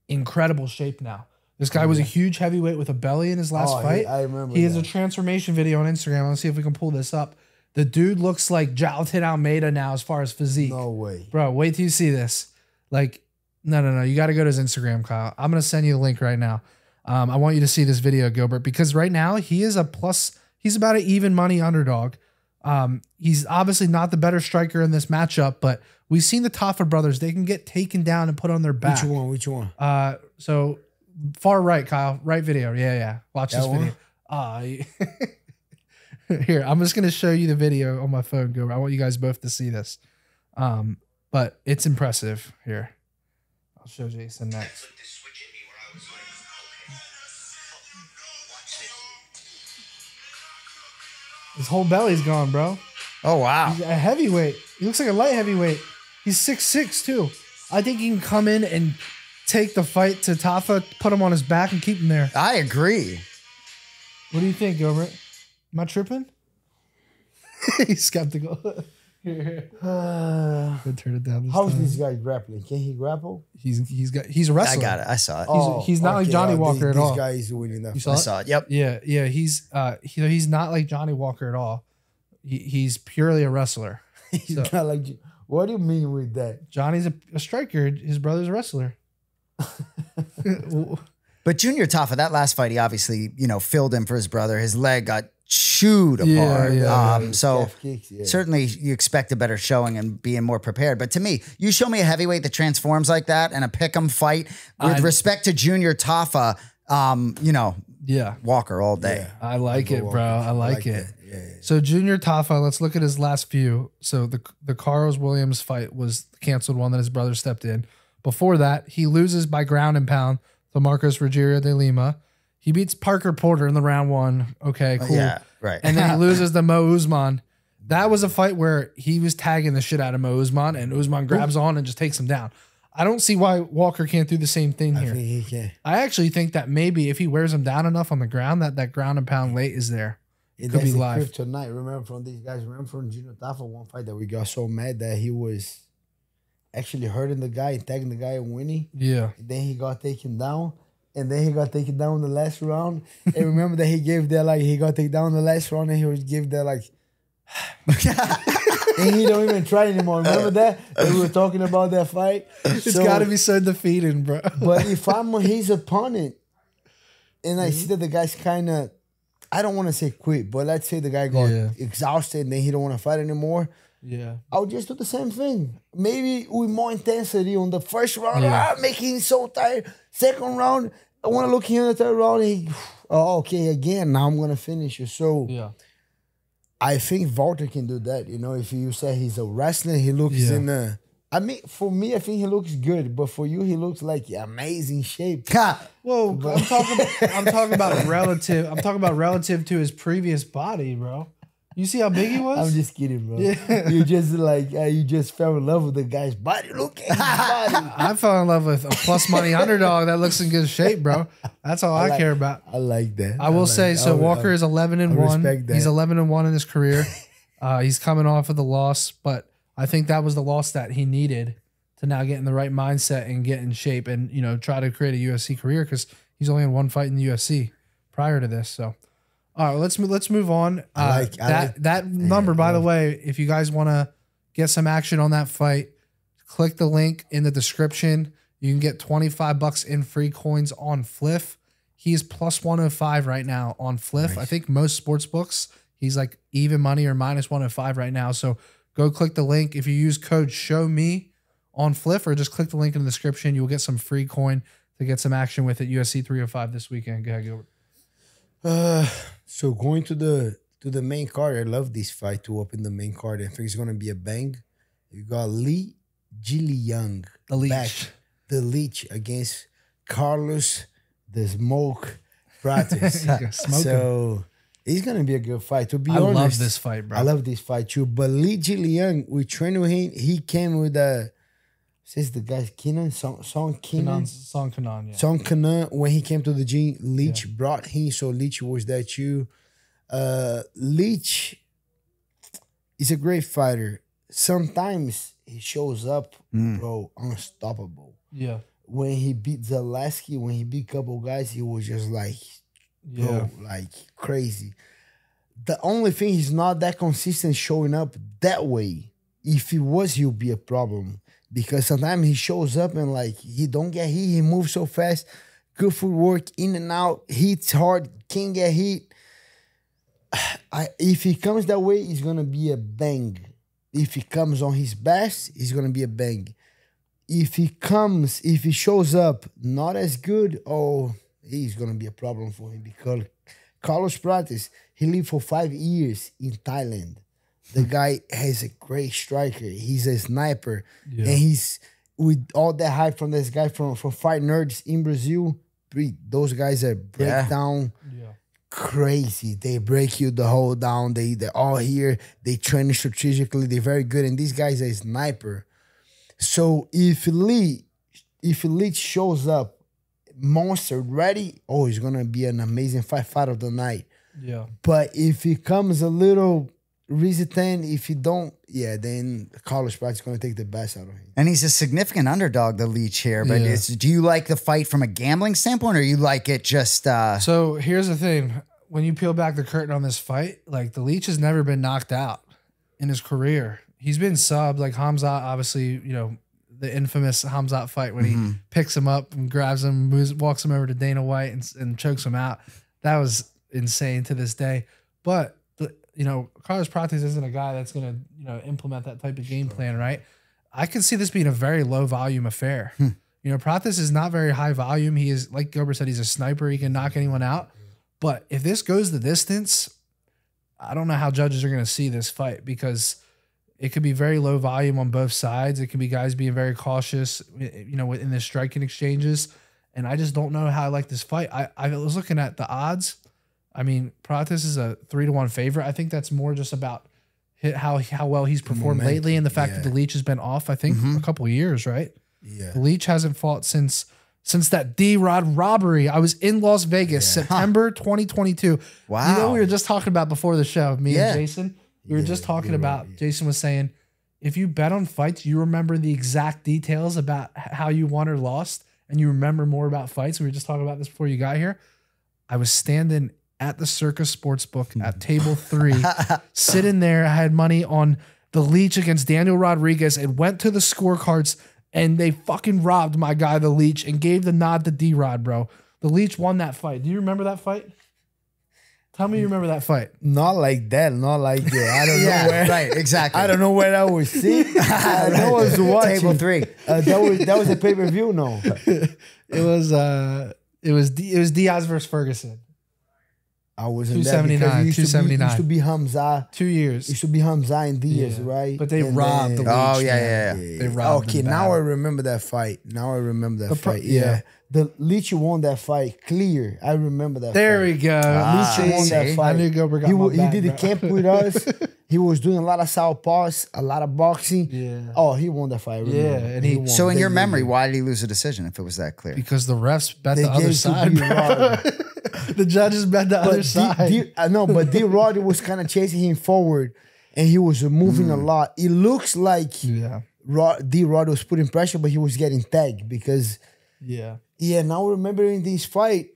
incredible shape now. This guy was a huge heavyweight with a belly in his last Oh, he- fight. I remember He has a transformation video on Instagram. Let's see if we can pull this up. The dude looks like Jailton Almeida now as far as physique. No way. Bro, wait till you see this. Like, no, no, no. You got to go to his Instagram, Kyle. I'm gonna send you the link right now. Um, I want you to see this video, Gilbert, because right now he is a plus. He's about an even money underdog. Um, he's obviously not the better striker in this matchup, but we've seen the Tafa brothers. They can get taken down and put on their back. Which one? Which one? Uh, so far right, Kyle. Right video. Yeah, yeah. Watch this That one? video. Ah, here. I'm just gonna show you the video on my phone. Gilbert. I want you guys both to see this. Um, but it's impressive. Here, I'll show Jason next. His whole belly's gone, bro. Oh wow. He's a heavyweight. He looks like a light heavyweight. He's six six too. I think he can come in and take the fight to Tafa, put him on his back, and keep him there. I agree. What do you think, Gilbert? Am I tripping? He's skeptical. Uh, Could turn it down. How's this guy grappling? Can he grapple? He's he's got he's a I wrestler. I got it. I saw it. Oh, he's not like Johnny uh, Walker this, at all. This guy is winning that. You saw I it? saw it. Yep. Yeah, yeah. He's uh he, he's not like Johnny Walker at all. He, he's purely a wrestler. He's So- not like. What do you mean with that? Johnny's a, a striker. His brother's a wrestler. But Junior Tafa, that last fight, he obviously, you know, filled in for his brother. His leg got chewed apart. yeah. um, so Calf kicks, yeah. certainly you expect a better showing and being more prepared. But to me, you show me a heavyweight that transforms like that and a pick'em fight with I- respect to Junior Tafa, um, you know, yeah, Walker all day. I like it, Walker. bro. I like, it. that. Yeah, yeah. So Junior Tafa, let's look at his last few. So the the Carlos Williams fight was the canceled one that his brother stepped in. Before that, he loses by ground and pound to Marcos Rogerio de Lima. He beats Parker Porter in the round one. Okay, uh, cool. Yeah, right. And then he loses to Mo Usman. That was a fight where he was tagging the shit out of Mo Usman, and Usman grabs on and just takes him down. I don't see why Walker can't do the same thing I here. think he can. I actually think that maybe if he wears him down enough on the ground, that that ground and pound late is there. It Could be live. tonight. Remember from these guys. Remember from Gino Tafa one fight that we got so mad that he was actually hurting the guy, tagging the guy, and winning. Yeah. And then he got taken down. And then he got taken down the last round. and remember that he gave that like he got taken down the last round and he was give that like and he don't even try anymore. Remember that? That we were talking about that fight. It's got to be so defeating, bro. But if I'm his opponent and I see that the guy's kind of, I don't want to say quit, but let's say the guy got Yeah. exhausted and then he don't want to fight anymore, yeah. I'll just do the same thing. Maybe with more intensity on the first round, Yeah. ah, making him so tired. Second round, I want to look here in the third round. He, oh, okay, again, now I'm going to finish you. So Yeah. I think Valter can do that. You know, if you say he's a wrestler, he looks Yeah. in the. I mean, for me, I think he looks good, but for you, he looks like amazing shape. Whoa, I'm talking. I'm talking about relative. I'm talking about relative to his previous body, bro. You see how big he was? I'm just kidding, bro. Yeah. You just like uh, you just fell in love with the guy's body. Look at his body. I fell in love with a plus money underdog that looks in good shape, bro. That's all I, like- care about. I like that. I will like say that. so. I- Walker I- is 11 and I one. that. He's 11 and one in his career. uh, he's coming off of the loss, but I think that was the loss that he needed to now get in the right mindset and get in shape and you know try to create a UFC career because he's only in one fight in the UFC prior to this. So, all right, let's let's move on. Uh, I like- I that like- that number, by the way. If you guys want to get some action on that fight, click the link in the description. You can get 25 bucks in free coins on Fliff. He's plus 105 right now on Fliff. I think most sports books, he's like even money or minus 105 right now. So go click the link. If you use code show me on Fliff or just click the link in the description, you'll get some free coin to get some action with it. UFC 305 this weekend. Go ahead, Gilbert. Uh, so going to the to the main card, I love this fight to open the main card. I think it's gonna be a bang. You got Lee Jilly Young, The Leech. back, the Leech against Carlos the Smoke Prates. Yeah, smoke him. so it's gonna be a good fight. To be I honest, love this fight, bro. I love this fight too. But Lee Jilly Young, we trained with him. He came with a. Says the guy's Kenan Song Song Kenan. Kanan, Song Kenan, yeah. Song Kenan, when he came to the gym, Leech brought him, so Leech was that you Uh, Leech is a great fighter. Sometimes he shows up, bro, unstoppable. yeah. When he beat Zaleski, when he beat couple guys, he was just like, Yeah. bro, like crazy. The only thing he's not that consistent showing up that way. If he was, he'll be a problem because sometimes he shows up and like he don't get hit. He moves so fast. Good footwork, in and out, hits hard, can't get hit. I, if he comes that way, he's gonna be a bang. If he comes on his best, he's gonna be a bang. If he comes, if he shows up not as good, oh, he's gonna be a problem for him because Carlos Prates, he lived for five years in Thailand. The guy has a great striker. He's a sniper, Yeah. and he's with all that hype from this guy from from Fight Nerds in Brazil. Those guys are break Yeah. crazy. They break you the whole down. They they're all here. They train strategically. They're very good. And these guys are a sniper. So if Lee, if Lee shows up, monster ready, oh, it's gonna be an amazing fight fight of the night. Yeah. But if he comes a little Rizzy 10, if you don't, yeah, then Carlos Pratt is going to take the best out of him. And he's a significant underdog, the Leech here. But Yeah. it's, do you like the fight from a gambling standpoint, or you like it just? uh So here's the thing: when you peel back the curtain on this fight, like the Leech has never been knocked out in his career. He's been subbed. Like Hamza, obviously, you know the infamous Hamzat fight when he picks him up and grabs him, moves, walks him over to Dana White and, and chokes him out. That was insane to this day. But the, you know, Carlos Prates isn't a guy that's gonna you know implement that type of game plan, right? I could see this being a very low volume affair. Hmm. You know, Prates is not very high volume. He is, like Gilbert said, he's a sniper. He can knock anyone out. But if this goes the distance, I don't know how judges are going to see this fight because it could be very low volume on both sides. It could be guys being very cautious, you know, in the striking exchanges. And I just don't know how I like this fight. I, I was looking at the odds. I mean, Prates is a three to one favorite. I think that's more just about how how well he's performed lately and the fact yeah. that the leech has been off. I think a couple of years, right? Yeah. The Leech hasn't fought since since that D Rod robbery. I was in Las Vegas, September 2022. Wow, You know, we were just talking about before the show, me Yeah. and Jason. We were just talking about. Jason was saying, if you bet on fights, you remember the exact details about how you won or lost, and you remember more about fights. We were just talking about this before you got here. I was standing at the Circa Sportsbook at table three, sitting there. I had money on the Leech against Daniel Rodriguez. It went to the scorecards, and they fucking robbed my guy, the Leech, and gave the nod to D Rod, bro. The Leech won that fight. Do you remember that fight? Tell me you remember that fight. Not like that. Not like that. I don't know where. right, exactly. I don't know where I was sitting. I was watching. Table three. Uh, that was that was a pay per view. No, It was uh it was D, it was Diaz versus Ferguson. I wasn't there 279, because it used to be- 279. Used to be Hamza. Two It years. used to be Hamza and Diaz, Yeah. right? But they And robbed then- the Oh Leech, yeah, yeah, yeah. They robbed Okay, him now bad. I remember that fight. Now I remember that The pro- fight. yeah. yeah. the Leech won that fight clear. I remember that. There fight. we go. Ah, Leech won see? that fight. I knew Gilbert got he, my wa- he back, did the bro. camp with us. he was doing a lot of southpaws, a lot of boxing. Yeah. Oh, he won that fight. Yeah, and he- won. So in They- your they- memory, why did he lose a decision if it was that clear? because the refs bet They the other side. The judges bet the But other D, side. D, I know, but D Rod was kind of chasing him forward, and he was moving a mm. lot. It looks like yeah. Rod, D Rod was putting pressure, but he was getting tagged because Yeah. yeah. Now remembering this fight,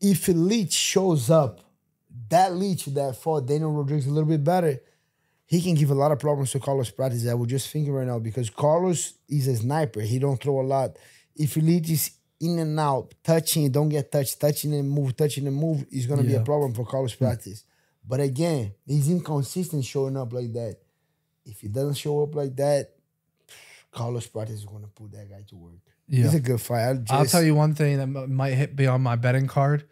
if Leach shows up, that Leach that fought Daniel Rodriguez a little bit better, he can give a lot of problems to Carlos Prates. I was just thinking right now because Carlos is a sniper. He don't throw a lot. If Leach is in and out, touching, don't get touched, touching and move, touching and move, is gonna be a problem for Carlos Prates. But again, he's inconsistent showing up like that. If he doesn't show up like that, Carlos Prates is gonna put that guy to work. Yeah. It's a good fight. I'll, just, I'll tell you one thing that might hit be on my betting card.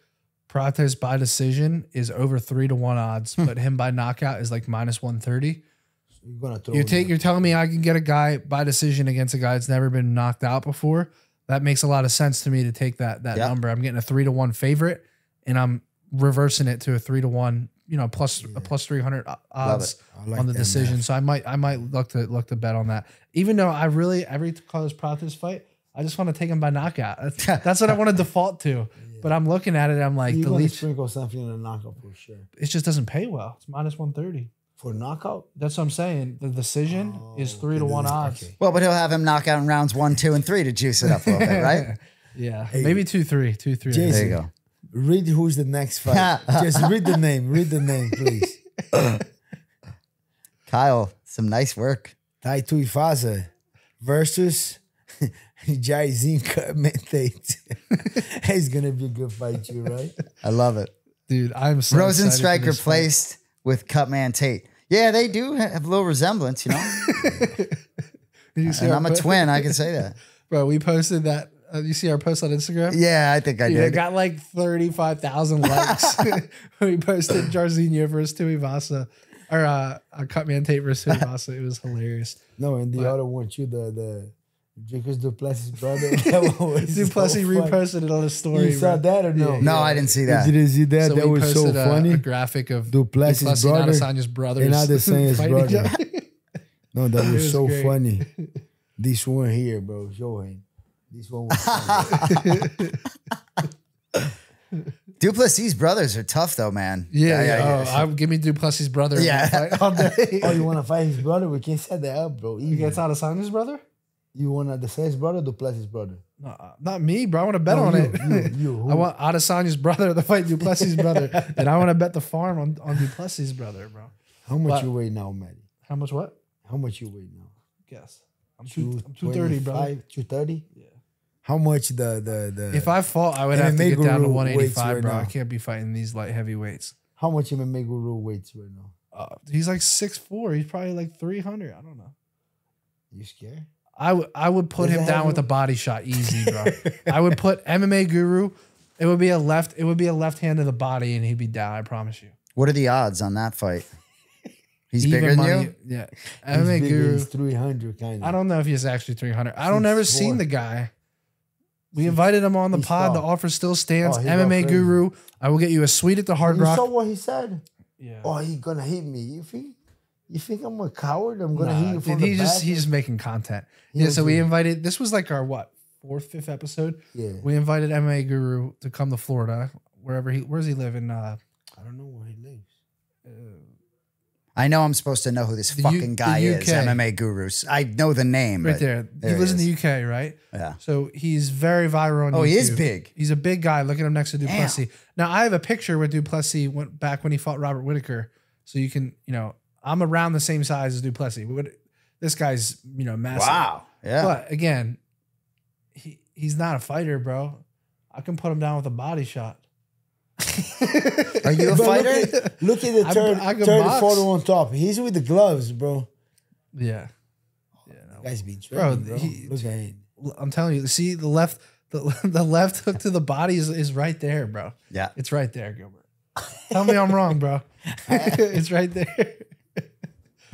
Prates by decision is over three to one odds, hmm. but him by knockout is like minus one thirty. you're gonna throw. You take you're telling me I can get a guy by decision against a guy that's never been knocked out before. That makes a lot of sense to me to take that that Yeah. number. I'm getting a three to one favorite, and I'm reversing it to a three to one. You know, plus a plus three hundred odds like on the decision. math. So I might I might look to look to bet on that. Even though I really every Carlos Prates fight, I just want to take him by knockout. That's, that's what I want to default to. But I'm looking at it. I'm like You're the gonna sprinkle something in a knockout for sure. It just doesn't pay well. It's minus one thirty. For knockout, That's what I'm saying. The decision is oh, three to one odds. okay. Well, but he'll have him knock out in rounds one, two, and three to juice it up a little bit, right? Yeah, maybe two three, two three. Jason. There you go. read who's the next fight. Just read the name. Read the name, please. Kyle, some nice work. Tai Tuivasa versus Jairzinho Comentate. it's gonna be a good fight, too, right? I love it. Dude, I'm so Rosen excited for strike this replaced with Cutman Tate. Yeah, they do have a little resemblance, you know. You see and I'm a twin. I can say that. bro. We posted that. Uh, you see our post on Instagram? Yeah, I think I did. it got like thirty five thousand likes. we posted Jairzinho versus Tuivasa, or uh, uh Cutman Tate versus Tuivasa. It was hilarious. No, and the What? other one too, the the Jacobs Du Plessis brother. That one was Du Plessis so reposted it on his story. You saw that or no? Yeah, No, I didn't see that. You didn't see that? So that was so a, funny. a graphic of Du Plessis' Duplessis and brother Adesanya's brothers and Adesanya's fighting brother. No, that was, was so great. funny. This one here, bro. Show him. This one was. Du Plessis brothers are tough though, man. Yeah, yeah. Oh, I give me Du Plessis' brother. Yeah. fight. Oh, you want to fight his brother? We can set that up, bro. you Easy. get Adesanya's brother? You want to Desailly's brother, or Du Plessis' brother? No, not me, bro. I want to bet No, on you, it. you, you, who? I want Adesanya's brother to fight Du Plessis' brother, and I want to bet the farm on, on Du Plessis' brother, bro. How much but- you weigh now, Matty? How much? What? How much you weigh now? Guess. I'm two. I'm two thirty, bro. Two thirty. Yeah. How much the the the? If I fought, I would have to get down to 185, right bro. I can't be fighting these light heavyweights. how much MMA Guru weights right now? Uh, he's like six four. He's probably like 300. I don't know. You scared? I would I would put Does him down with a- a body shot easy, bro. I would put MMA Guru. It would be a left. It would be a left hand to the body, and he'd be down. I promise you. What are the odds on that fight? He's Even bigger than you. Yeah, He's MMA Guru. Three hundred kind of. I don't know if he's actually 300. I don't ever seen the guy. We invited him on the He's pod. The tall. offer still stands. Oh, he MMA crazy. Guru. I will get you a suite at the Hard You Rock. saw what he said? yeah. Oh, he gonna hit me. You think? You think I'm a coward? I'm gonna Nah, hit you from dude, the he just back? he's just making content. He yeah, so we invited. This was like our what fourth, fifth episode. Yeah. We invited MMA Guru to come to Florida, wherever he. Where's he live in? Uh, I don't know where he lives. I know I'm supposed to know who this The U- fucking the guy is. MMA gurus. I know the name. right there. there he he lives in the UK, right? Yeah. So he's very viral on Oh, YouTube. he is big. He's a big guy. Look at him next to Du Plessis. Now I have a picture with Du Plessis went back when he fought Robert Whitaker. So you can, you know, I'm around the same size as Du Plessis. But this guy's, you know, massive. Wow. Yeah. But again, he he's not a fighter, bro. I can put him down with a body shot. Are you a fighter? Look at, look at the I- third, I can third box. photo on top. He's with the gloves, bro. Yeah. Guy's been Bro, training, bro. he- look at him. I'm telling you, see the left the, the left hook to the body is, is right there, bro. Yeah. It's right there, Gilbert. Tell me I'm wrong, bro. it's right there.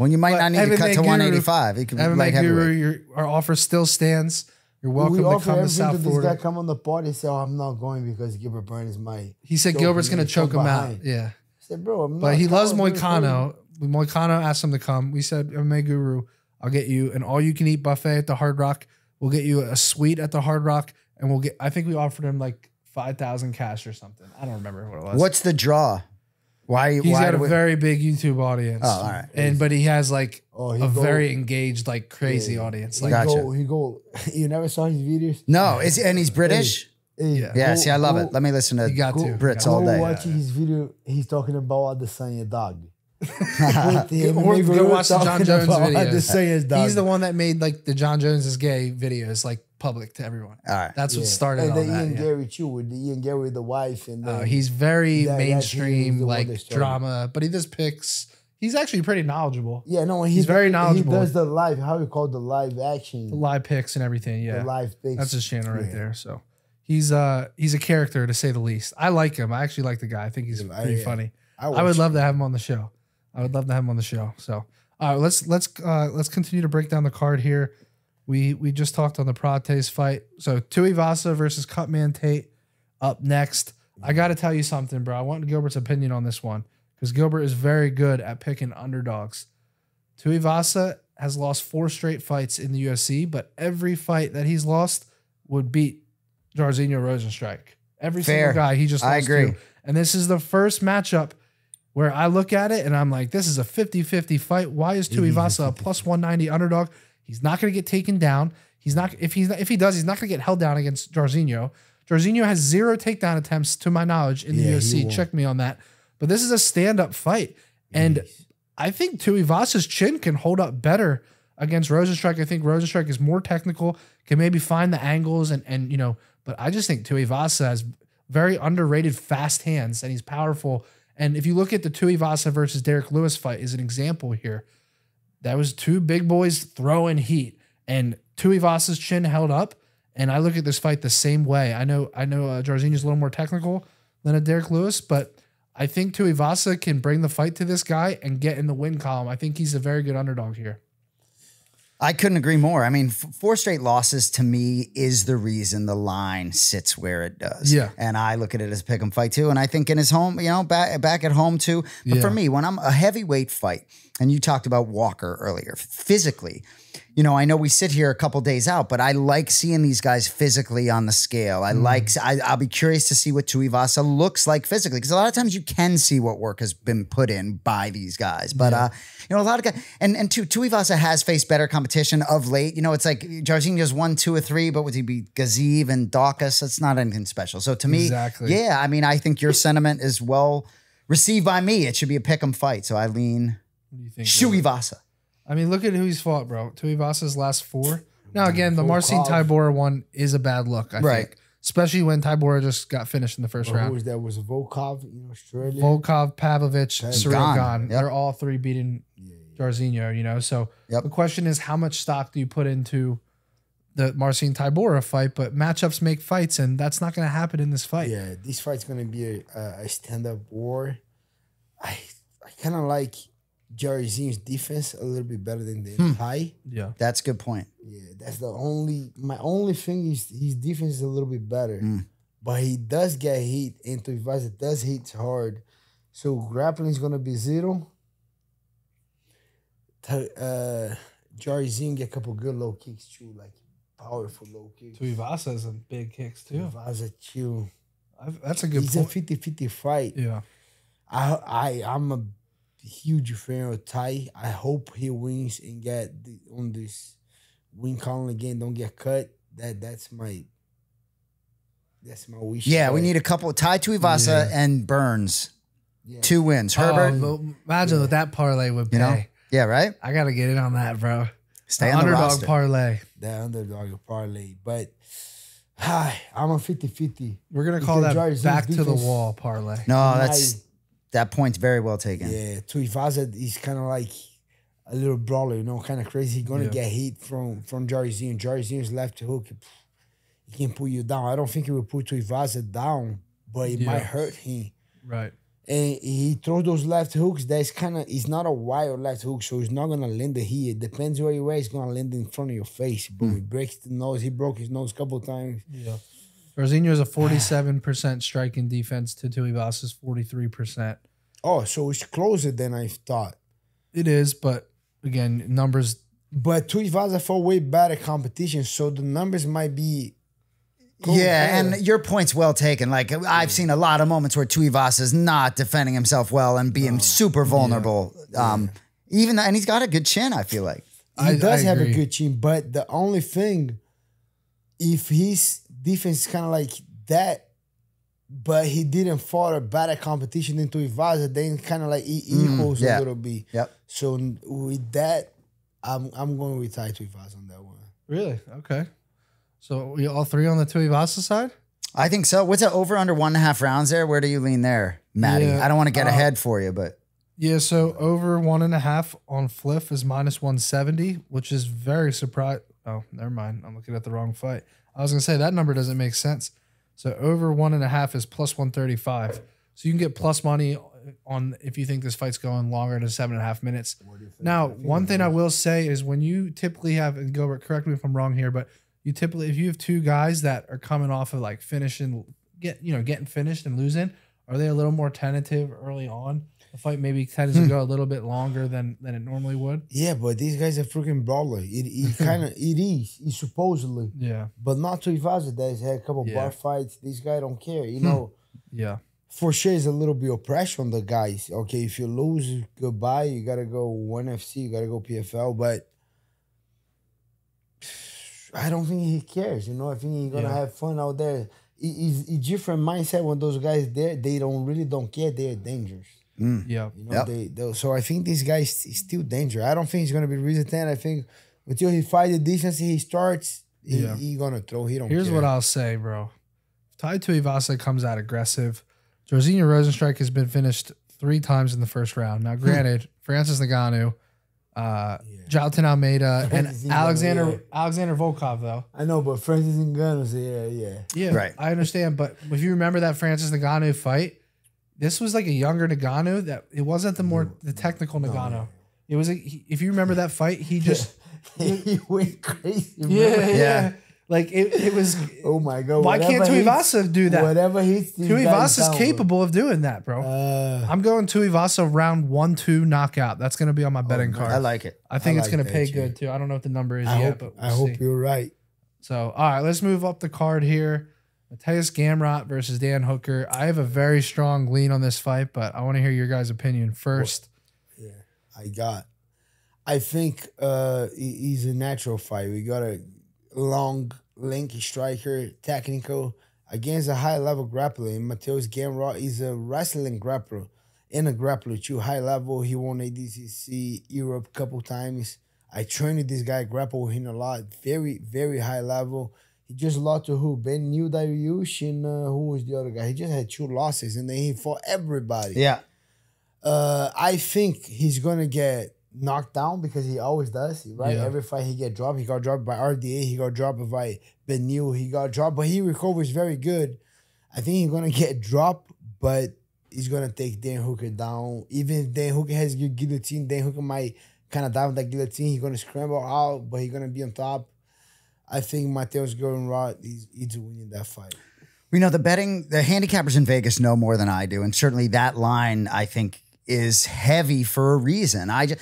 Well, you might But not need to cut MMA to 185. It could be MMA light Guru, your, our offer still stands. You're welcome we to offer come to everything South to this Florida. guy come on the pod. He said, "Oh, I'm not going because Gilbert Burns is my." he said Gilbert's going to choke him out. Yeah. I said, "Bro, I'm not." But he loves coward, bro. Moicano. Moicano asked him to come. We said, MMA Guru, I'll get you an all you can eat buffet at the Hard Rock. We'll get you a suite at the Hard Rock. And we'll get, I think we offered him like 5,000 cash or something. I don't remember what it was. What's the draw? Why? He's why got a we- very big YouTube audience. Oh, all right. And, but he has like Oh, he a go- very engaged, like crazy audience. He Like, Gotcha. go, he go. You never saw his videos? no, is and he's British. Hey, Yeah. Yeah, go- see, I love go- it. Let me listen to You got to. Brits Go all day. watch his video. He's talking about Adesanya dog. or go watch the Jon Jones videos. Adesanya's dog. He's the one that made like the Jon Jones is gay videos like public to everyone. All right. That's what Yeah. started and all the that. Ian yeah. Gary too, with the Ian Garry, with the wife, and Uh, he's very That- that he mainstream, the like drama, but he does picks. He's actually pretty knowledgeable. yeah, no, he he's very knowledgeable. he does the live, how you call it, the live action, The live picks and everything. Yeah, the live picks. that's his channel right Yeah. there. So he's uh he's a character to say the least. I like him. I actually like the guy. I think he's Yeah, I- pretty yeah. funny. I, I would watch- love to have him on the show. I would love to have him on the show. So, all right, let's let's uh, let's continue to break down the card here. We we just talked on the Prates fight. So Tuivasa versus Cutman Tate up next. I got to tell you something, bro. I want Gilbert's opinion on this one because Gilbert is very good at picking underdogs. Tuivasa has lost four straight fights in the UFC, but every fight that he's lost would beat Jairzinho Rozenstruik. Every Fair. single guy he just I agree. to. And this is the first matchup where I look at it and I'm like, this is a 50 50 fight. Why is Tuivasa a plus 190 underdog? He's not going to get taken down. He's not, if he's if he does, he's not going to get held down against Jairzinho. Jairzinho has zero takedown attempts to my knowledge in the Yeah, he UFC. Check me on that. But this is a stand up fight. And I think Tuivasa's chin can hold up better against Rozenstruik. I think Rozenstruik is more technical, can maybe find the angles and and you know, but I just think Tuivasa has very underrated fast hands and he's powerful. And if you look at the Tuivasa versus Derrick Lewis fight is an example here. That was two big boys throwing heat and Tuivasa's chin held up. And I look at this fight the same way. I know I know uh, Jairzinho's a little more technical than a Derrick Lewis, but I think Tuivasa can bring the fight to this guy and get in the win column. I think he's a very good underdog here. I couldn't agree more. I mean, four straight losses to me is the reason the line sits where it does. Yeah. and I look at it as a and fight too. And I think in his home, you know, back back at home too. But Yeah. for me, when I'm a heavyweight fight, and you talked about Walker earlier, physically, you know, I know we sit here a couple days out, but I like seeing these guys physically on the scale. I like, I, I'll be curious to see what Tuivasa looks like physically because a lot of times you can see what work has been put in by these guys. But, uh, you know, a lot of guys, and, and Tu- Tuivasa has faced better competition of late. You know, it's like Jairzinho's one, two, or three, but would he be Gaziev and Daukaus? It's not anything special. So to me, Exactly. yeah, I mean, I think your sentiment is well received by me. It should be a pick 'em fight. So I lean What do you think? Tuivasa. I mean, look at who he's fought, bro. Tuivasa's last four. Now, mm-hmm. again, the Volkov. Marcin Tybura one is a bad look, I Right. think. Especially when Tybura just got finished in the first Or who round. was that? Was Volkov in Australia? Volkov, Pavlovich, Ciryl Gane. Gane. Yep. They're all three beating Jairzinho, you know? So Yep. the question is how much stock do you put into the Marcin Tybura fight? But matchups make fights, and that's not going to happen in this fight. Yeah, this fight's gonna be a, a, a stand-up war. I I kind of like Jerry Zing's defense a little bit better than the Hmm. Thai. Yeah. That's a good point. Yeah, that's the only my only thing is his defense is a little bit better, Mm. but he does get hit, and Tuivasa does hit hard. So grappling is gonna be zero. T- uh, Jerry Zing get a couple good low kicks too, like powerful low kicks. Tuivasa has some big kicks, too. Tuivasa too. I've, that's a good It's a point. 50-50 fight. Yeah. I I I'm a huge fan of Ty. I hope he wins and get the, on this win column again. Don't get cut. That that's my that's my wish. Yeah, we need a couple. Ty Tuivasa and Burns. Yeah. Two wins. Oh, Herbert. Oh, well, imagine what that parlay would pay. you know? Yeah, right? I got to get in on that, bro. Stay on the underdog roster. parlay. the underdog parlay. But hi, I'm a 50-50. We're gonna call that Jairzinho's back to the wall parlay. no, My- that's that point's very well taken. Yeah, Tuivasa is kind of like a little brawler, you know, kind of crazy. He's gonna Yeah. get hit from from Jari Zin. Jari Zin's left hook, he can pull you down. I don't think he will put Tuivasa down, but it Yeah. might hurt him. Right. And he throws those left hooks. That's kind of it's not a wild left hook, so it's not gonna land it here. It depends where you are. It's gonna land in front of your face. But Hmm. he breaks the nose. He broke his nose a couple times. Yeah. Jairzinho has a 47% striking defense to Tuivasa's 43%. Oh, so it's closer than I thought. It is, but again, numbers. But Tuivasa for way better competition, so the numbers might be. go Yeah, better. and your point's well taken. Like I've seen a lot of moments where Tuivasa is not defending himself well and being super vulnerable. Um, even and he's got a good chin. I feel like. he I- does I have a good chin, but the only thing, if his defense is kind of like that, but he didn't fought a better competition than Tuivasa, then kind of like it equals yeah. a little bit. Yep. So with that, I'm I'm going with Ty Tuivasa on that one. Really? Okay. So we all three on the Tuivasa side? I think so. What's that over under one and a half rounds there? Where do you lean there, Maddie? Yeah, I don't want to get uh, ahead for you, but Yeah, so over one and a half on Fliff is minus 170, which is very surprised. Oh, never mind. I'm looking at the wrong fight. I was going to say that number doesn't make sense. So over one and a half is plus 135. So you can get plus money on if you think this fight's going longer than seven and a half minutes. Now, one thing I will say is when you typically have, and Gilbert, correct me if I'm wrong here, but you typically, if you have two guys that are coming off of like finishing, get, you know, getting finished and losing, are they a little more tentative early on? The fight maybe tends to hmm. go a little bit longer than than it normally would. Yeah, but these guys are freaking brawler. It, it kind of it is. It supposedly, Yeah, but not Tuivasa. That's had a couple Yeah. bar fights. These guys don't care. You hmm. know. yeah, for sure is a little bit of pressure on the guys. Okay, if you lose, goodbye. You gotta go one FC. You gotta go PFL. But I don't think he cares. You know, I think he's gonna Yeah. have fun out there. It- It's a different mindset when those guys there. They don't really don't care. They're dangerous. Yeah. You know, Yep. they, they so I think this guy is is still dangerous. I don't think he's gonna be resistant. I think until he fight the defense, he starts. He, Yeah. he gonna throw. He don't. Here's care. what I'll say, bro. If Tai Tuivasa comes out aggressive, Jairzinho Rozenstruik has been finished three times in the first round. Now, granted, Francis Ngannou, uh, Jailton Almeida, Francis and Ngannou, Alexander yeah. Alexander Volkov, though. I know, but Francis Ngannou, yeah, yeah. Yeah, Right. I understand, but if you remember that Francis Ngannou fight, this was like a younger Ngannou That it wasn't the more the technical Ngannou. It was a, he, if you remember that fight, he just he went crazy. yeah, yeah, Yeah. Like it, it was. Oh my god! Why can't whatever Tuivasa do that? Whatever he's Tuivasa is capable of doing that, bro. Uh, I'm going Tuivasa round one, two knockout. That's gonna be on my betting card. I like it. I think I it's like gonna pay too. good too. I don't know what the number is I yet, hope, but I we'll hope see. you're right. So, all right, let's move up the card here. Mateusz Gamrot versus Dan Hooker. I have a very strong lean on this fight, but I want to hear your guys' opinion first. Yeah, I got. I think uh he's a natural fight. We got a long, lanky striker, technical against a high level grappler. And Gamrot is a wrestling grappler and a grappler too. High level. He won ADCC Europe a couple times. I trained this guy, grapple with him a lot. Very, very high level. He just lost to who? Beneil Dariush and uh, who was the other guy? He just had two losses and then he fought everybody. Yeah. Uh, I think he's gonna get knocked down because he always does, right? Yeah. Every fight he get dropped. He got dropped by RDA. He got dropped by Ben New. He got dropped, but he recovers very good. I think he's gonna get dropped, but he's gonna take Dan Hooker down. Even if Dan Hooker has good guillotine, Dan Hooker might kind of die with that guillotine. He's gonna scramble out, but he's gonna be on top. I think Mateusz Gamrot he's, he's winning that fight. We know the betting, the handicappers in Vegas know more than I do, and certainly that line I think is heavy for a reason. I just.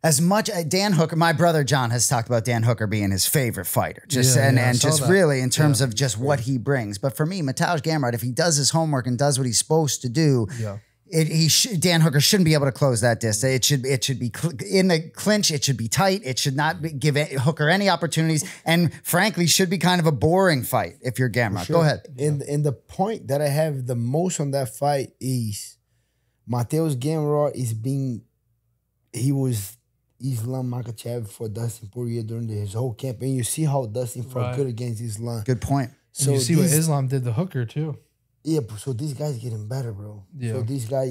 As much uh, Dan Hooker, my brother John has talked about Dan Hooker being his favorite fighter, just Yeah, and, yeah, and just that. really in terms of just what he brings. But for me, Mateusz Gamrot, if he does his homework and does what he's supposed to do, Yeah. It, he sh- Dan Hooker shouldn't be able to close that distance. It should it should be cl- in the clinch. It should be tight. It should not be, give it- Hooker any opportunities. And frankly, should be kind of a boring fight if you're Gamrot. Go ahead. And and the point that I have the most on that fight is Mateusz Gamrot is being he was Islam Makhachev for Dustin Poirier during his whole camp, and you see how Dustin fought Right. good against Islam. Good point. So you see what Islam did to Hooker too. Yeah, so this guy's getting better, bro. Yeah. So this guy,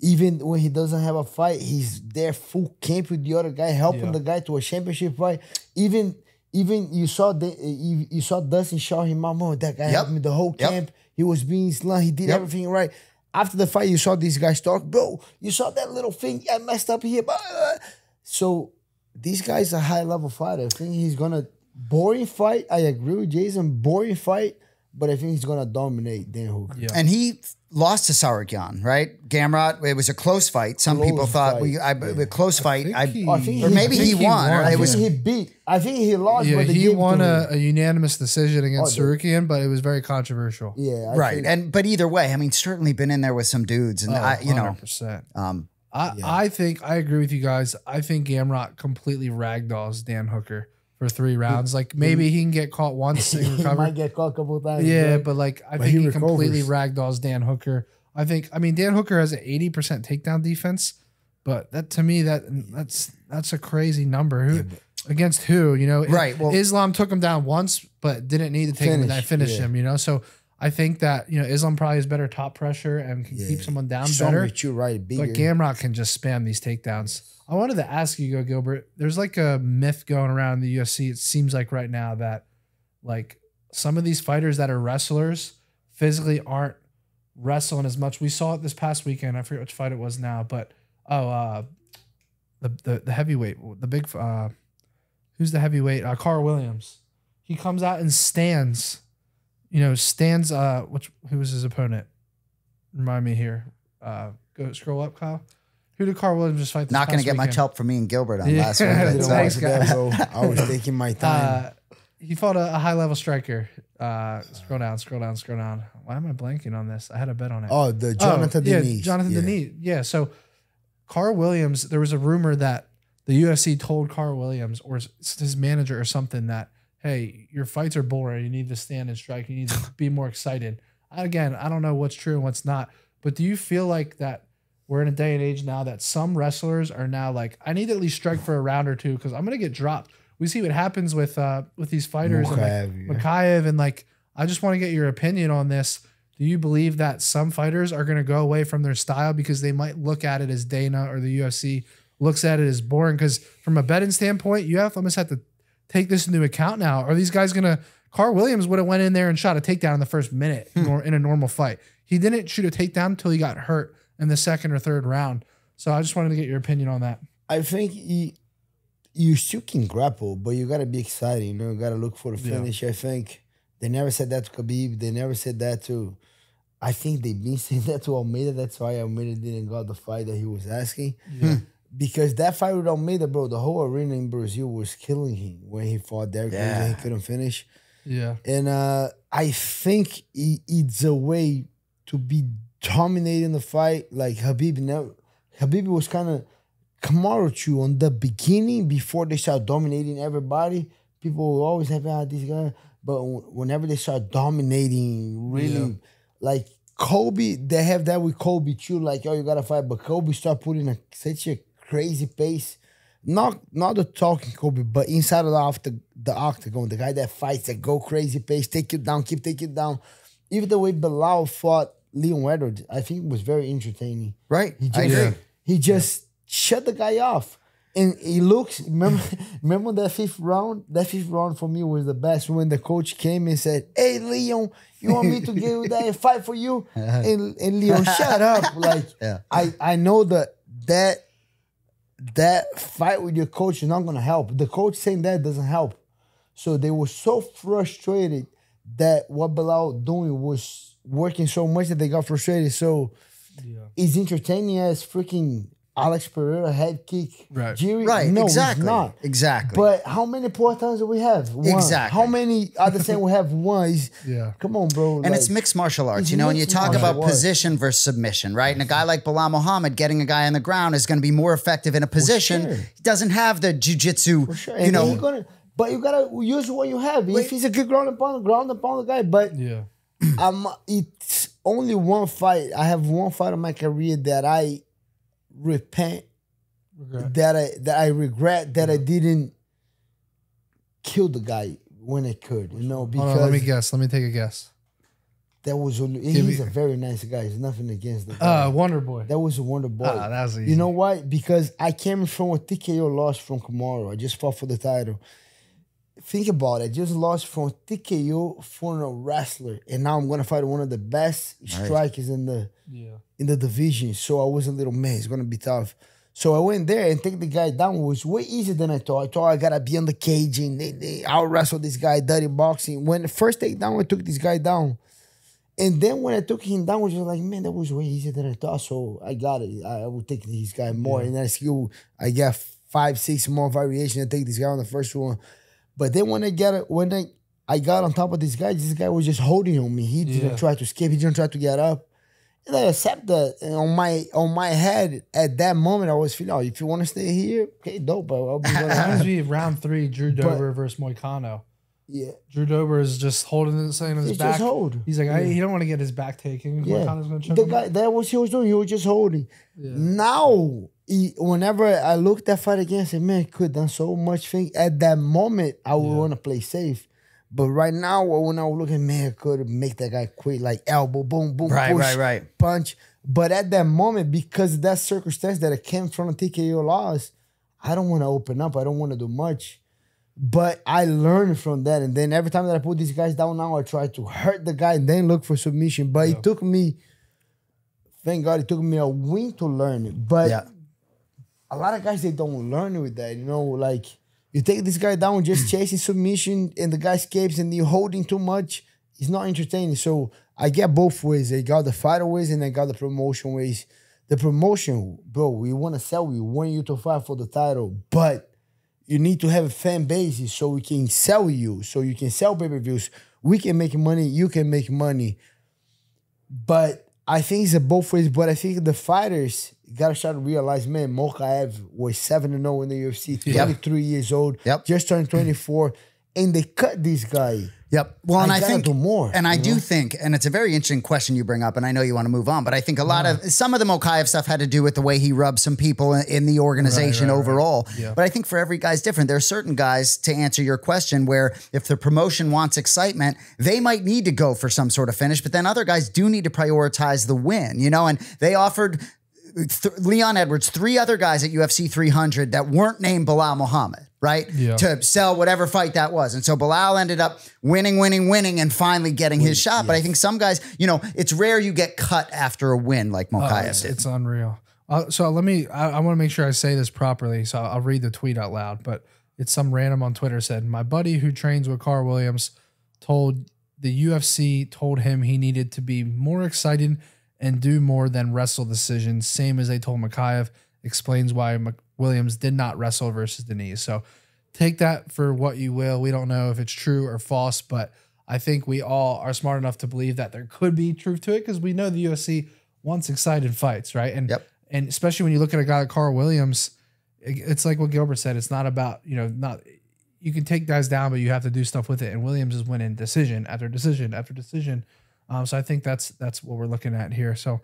even when he doesn't have a fight, he's there full camp with the other guy, helping Yeah. the guy to a championship fight. Even even you saw the you, you saw Dustin shout him out, "Man, that guy Yep. helped me the whole Yep. camp. He was being slang. He did Yep. everything right." After the fight, you saw these guys talk, bro. You saw that little thing. I messed up here, but uh, so this guy's a high level fighter. I think he's gonna boring fight. I agree with Jason. Boring fight, but I think he's gonna dominate Dan Hooker. Yeah. And he lost to Tsarukyan, right? Gamrot. It was a close fight. Some people thought fight. we I, a close fight. think I, he- I think or maybe I he, think he won. won. It was he beat. I think he lost, Yeah, but he won a, a unanimous decision against Oh, Tsarukyan, but it was very controversial. Yeah, I right. think- And but either way, I mean, certainly been in there with some dudes, and Oh, I, you know, 100%. um, I, I think I agree with you guys. I think Gamrot completely ragdolls Dan Hooker for three rounds. Like maybe he can get caught once and he might get caught a couple times. Yeah, bro. but like I But think he he, completely ragdolls Dan Hooker. I think I mean Dan Hooker has an eighty percent takedown defense, but that to me that that's that's a crazy number. Who against who? You know, Right, well- Islam took him down once, but didn't need to take him Finish, down, finish yeah. him. You know, so I think that you know Islam probably has better top pressure and can keep someone down Stronger, better. you right, bigger. But Gamrot can just spam these takedowns. I wanted to ask you, Gilbert. There's like a myth going around in the UFC. It seems like right now that like some of these fighters that are wrestlers physically aren't wrestling as much. We saw it this past weekend. I forget which fight it was now, but oh, uh, the the the heavyweight, the big, uh, who's the heavyweight? Uh, Carl Williams. He comes out and stands. You know, stands. Uh, which who was his opponent? Remind me here. Uh, go scroll up, Kyle. Who did Carl Williams just fight? This not going to past get much weekend? help from me and Gilbert on Yeah. last one. I but, didn't uh, Thanks, guys. bro. I was taking my time. Uh, he fought a, a high level striker. Uh, scroll down, scroll down, scroll down. Why am I blanking on this? I had a bet on it. oh, the Jonathan yeah, Diniz. Jonathan yeah. Diniz. Yeah. So Carl Williams, there was a rumor that the UFC told Carl Williams or his- his manager or something that, hey, your fights are boring. You need to stand and strike. You need to be more excited. Again, I don't know what's true and what's not, but do you feel like that we're in a day and age now that some wrestlers are now like, I need to at least strike for a round or two because I'm gonna get dropped. We see what happens with uh with these fighters and like yeah. And like I just want to get your opinion on this. Do you believe that some fighters are going to go away from their style because they might look at it as Dana or the UFC looks at it as boring? Because from a betting standpoint, you have almost have to take this into account now. Are these guys going to? Carl Williams would have went in there and shot a takedown in the first minute hmm. nor in a normal fight. He didn't shoot a takedown until he got hurt in the second or third round. So I just wanted to get your opinion on that. I think he you still can grapple, but you gotta be excited. You know, you gotta look for the Yeah. finish. I think they never said that to Khabib. They never said that to. I think they've been saying that to Almeida. That's why Almeida didn't got the fight that he was asking. Because that fight with Almeida, bro, the whole arena in Brazil was killing him when he fought Derrick Lewis and Yeah. he couldn't finish. Yeah. And uh, I think i- it's a way to be dominating the fight. Like Khabib never, Khabib was kind of Kamaru too on the beginning before they start dominating everybody. People will always have ah this guy, but whenever they start dominating, really Yeah. like Colby, they have that with Colby too. Like oh, you gotta fight, but Colby start putting a, such a crazy pace. Not not the talking Colby, but inside of the, octa- the octagon, the guy that fights that go crazy pace, take you down, keep taking you down. Even the way Belal fought Leon Edwards, I think was very entertaining. Right. He just he just shut the guy off. And he looks remember remember that fifth round? That fifth round for me was the best when the coach came and said, Hey Leon, you want me to give you that and fight for you? And, and Leon, shut up. Like Yeah. I, I know that that that fight with your coach is not gonna help. The coach saying that doesn't help. So they were so frustrated that what Belal doing was working so much that they got frustrated. So yeah. it's entertaining as freaking Alex Pereira head kick. Right. Jiri, Right. no, exactly. it's not. Exactly. But how many poor times do we have? One. Exactly. How many other saying we have one? Is, Yeah. Come on, bro. and it's mixed martial arts, you know, and you talk about arts. position versus submission, right? And a guy like Belal Muhammad getting a guy on the ground is going to be more effective in a position. sure. He doesn't have the jujitsu, For sure. you know. gonna, but you gotta use what you have. If he's a good ground and pound, ground and pound guy, but Yeah. I'm it's only one fight. I have one fight in my career that I repent Regret. that I that I regret that I didn't kill the guy when I could. You know, because on, let me guess. Let me take a guess. that was only he's me- a very nice guy. There's nothing against the guy. Uh, Wonder Boy. that was a wonder boy. Ah, that was easy. You know why? Because I came from a TKO loss from Kamaru. I just fought for the title. Think about it. Just lost from TKO for a wrestler, and now I'm gonna fight one of the best strikers in the Yeah. in the division. So I was a little man. It's gonna be tough. So I went there and take the guy down It was way easier than I thought. I thought I gotta be on the cage and they, they I'll wrestle this guy, dirty boxing. When the first takedown, I took this guy down. And then when I took him down, I was just like, man, that was way easier than I thought. So I got it. I, I will take this guy more. And I skill, I got five, six more variation. I take this guy on the first one. But then when I got it, when I I got on top of this guy, this guy was just holding on me. He didn't Yeah. try to escape. He didn't try to get up. And I accept that And on my on my head at that moment. I was feeling, oh, if you want to stay here, okay, dope. But I'll be going Reminds me of round three, Drew Dober versus Moicano. Yeah, Drew Dober is just holding it, saying his He's back. just hold. He's like, I, he don't want to get his back taken. yeah. Moicano's going to choke The him. guy that was he was doing. He was just holding. Now, he, whenever I look that fight again, I said, man, could have done so much thing. At that moment, I would want to play safe. But right now, when I was looking, man, could make that guy quit, like elbow, boom, boom, Right, push, right, right. punch. But at that moment, because of that circumstance that I came from a TKO loss, I don't want to open up. I don't want to do much. But I learned from that. And then every time that I put these guys down now, I try to hurt the guy and then look for submission. But it took me, thank God, it took me a week to learn it. But Yeah. a lot of guys, they don't learn with that. You know, like you take this guy down just chasing submission and the guy escapes and you're holding too much. It's not entertaining. So I get both ways. I got the fighter ways and I got the promotion ways. The promotion, bro, we want to sell you, we want you to fight for the title, but you need to have a fan base so we can sell you, so you can sell pay-per-views. We can make money, you can make money. But I think it's a both ways. But I think the fighters gotta start to realize, man, Mokaev was 7 and 0 in the UFC, 23 years old, Yep. just turned 24, and they cut this guy. Yep. Well, and I I, think do more, And I do know? think, and it's a very interesting question you bring up, and I know you want to move on, but I think a lot of some of the Mokaev stuff had to do with the way he rubbed some people in, in the organization right, right. overall. Yeah. But I think for every guy's different. There are certain guys to answer your question where if the promotion wants excitement, they might need to go for some sort of finish, but then other guys do need to prioritize the win, you know, and they offered th- Leon Edwards, three other guys at UFC 300 that weren't named Belal Muhammad, right? Yeah. To sell whatever fight that was. And so Belal ended up winning, winning, winning, and finally getting his shot. Yeah. But I think some guys, you know, it's rare you get cut after a win like oh, Mokaev uh, it's, did. It's unreal. Uh, so let me, I, I want to make sure I say this properly. So I'll, I'll read the tweet out loud, but it's some random on Twitter said, My buddy who trains with Carl Williams told the UFC told him he needed to be more excited and do more than wrestle decisions, same as they told Mokaev. Explains why Williams did not wrestle versus Diniz. So take that for what you will. We don't know if it's true or false, but I think we all are smart enough to believe that there could be truth to it because we know the UFC wants excited fights, right? And yep. and especially when you look at a guy like Carl Williams, it's like what Gilbert said. It's not about you know not you can take guys down, but you have to do stuff with it. And Williams is winning decision after decision after decision um, so I think that's that's what we're looking at here. So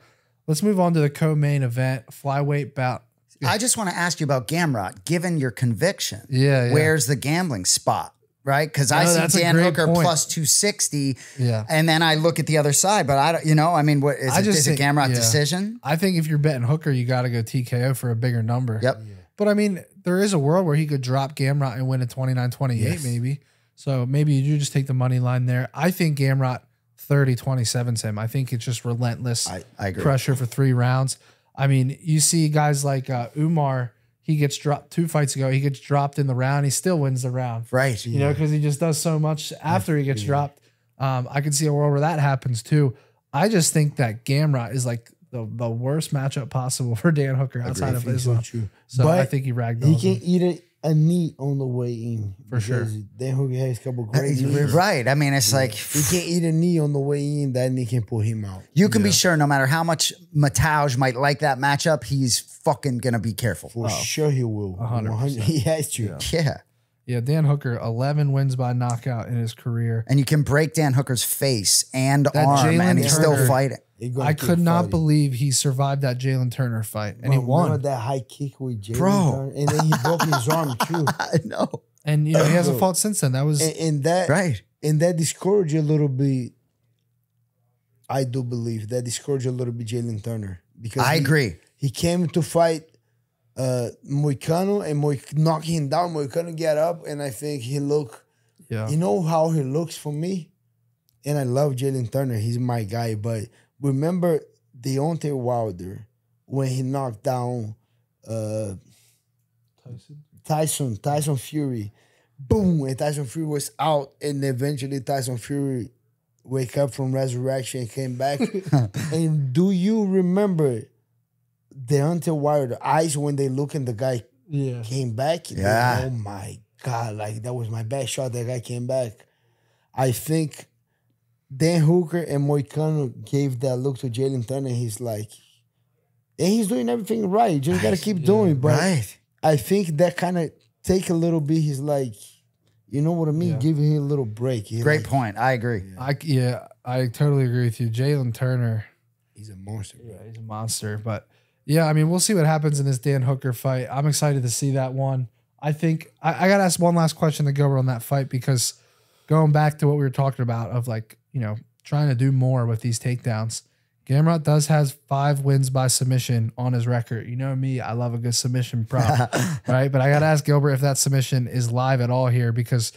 let's move on to the co-main event, flyweight bout. I just want to ask you about Gamrot. Given your conviction, yeah, yeah. where's the gambling spot? Right, because no, I see Dan Hooker plus two sixty, yeah, and then I look at the other side, but I don't, you know, I mean, what is, I it, just is think, a Gamrot yeah. decision? I think if you're betting Hooker, you got to go TKO for a bigger number. Yep. But I mean, there is a world where he could drop Gamrot and win at 29 28, yes. maybe. So maybe you just take the money line there. I think Gamrot 30 27s him. I think it's just relentless I, I pressure for three rounds. I mean, you see guys like uh, Umar, he gets dropped two fights ago. He gets dropped in the round. He still wins the round. Right. You know, because he just does so much after he gets yeah. dropped. Um, I can see a world where that happens too. I just think that Gamrot is like the, the worst matchup possible for Dan Hooker outside of Islam. So, so but I think he ragged. He can eat it a knee on the way in. For sure. Then Hooker has a couple great knees. Right. I mean, it's yeah. like you can't eat a knee on the way in. That knee can pull him out. You can yeah. be sure, no matter how much Mataj might like that matchup, he's fucking gonna be careful. For oh. sure, he will. 100%. he has to. Yeah. yeah. Yeah, Dan Hooker, 11 wins by knockout in his career. And you can break Dan Hooker's face and that arm, Jalin and he's Turner, still fighting. I could not believe he survived that Jalin Turner fight, and Bro, he won that high kick with Jalin. Bro, Turner? and then he broke his arm too. I know. And you know he hasn't fought since then. That was and, and that right, and that discouraged a little bit. I do believe that discouraged a little bit Jalin Turner because I he, agree. He came to fight uh Moicano and Moic knocking him down. Moicano get up, and I think he look. Yeah. You know how he looks for me, and I love Jalin Turner. He's my guy, but Remember Deontay Wilder when he knocked down uh, Tyson? Tyson, Tyson Fury. Boom, and Tyson Fury was out, and eventually Tyson Fury wake up from resurrection and came back. and do you remember Deontay Wilder eyes when they look and the guy yeah. came back? Yeah. Oh my god, like that was my best shot. That guy came back. I think Dan Hooker and Moicano gave that look to Jalin Turner. He's like, and he's doing everything right. You just gotta keep yeah, doing. But right. I think that kind of take a little bit. He's like, you know what I mean? Yeah. Give him a little break. He Great like, point. I agree. Yeah. I yeah, I totally agree with you. Jalin Turner. He's a monster. Yeah, he's a monster. But yeah, I mean, we'll see what happens in this Dan Hooker fight. I'm excited to see that one. I think I, I gotta ask one last question to go on that fight because going back to what we were talking about of like you know, trying to do more with these takedowns. Gamrot does has five wins by submission on his record. You know me, I love a good submission prop, right? But I got to ask Gilbert if that submission is live at all here because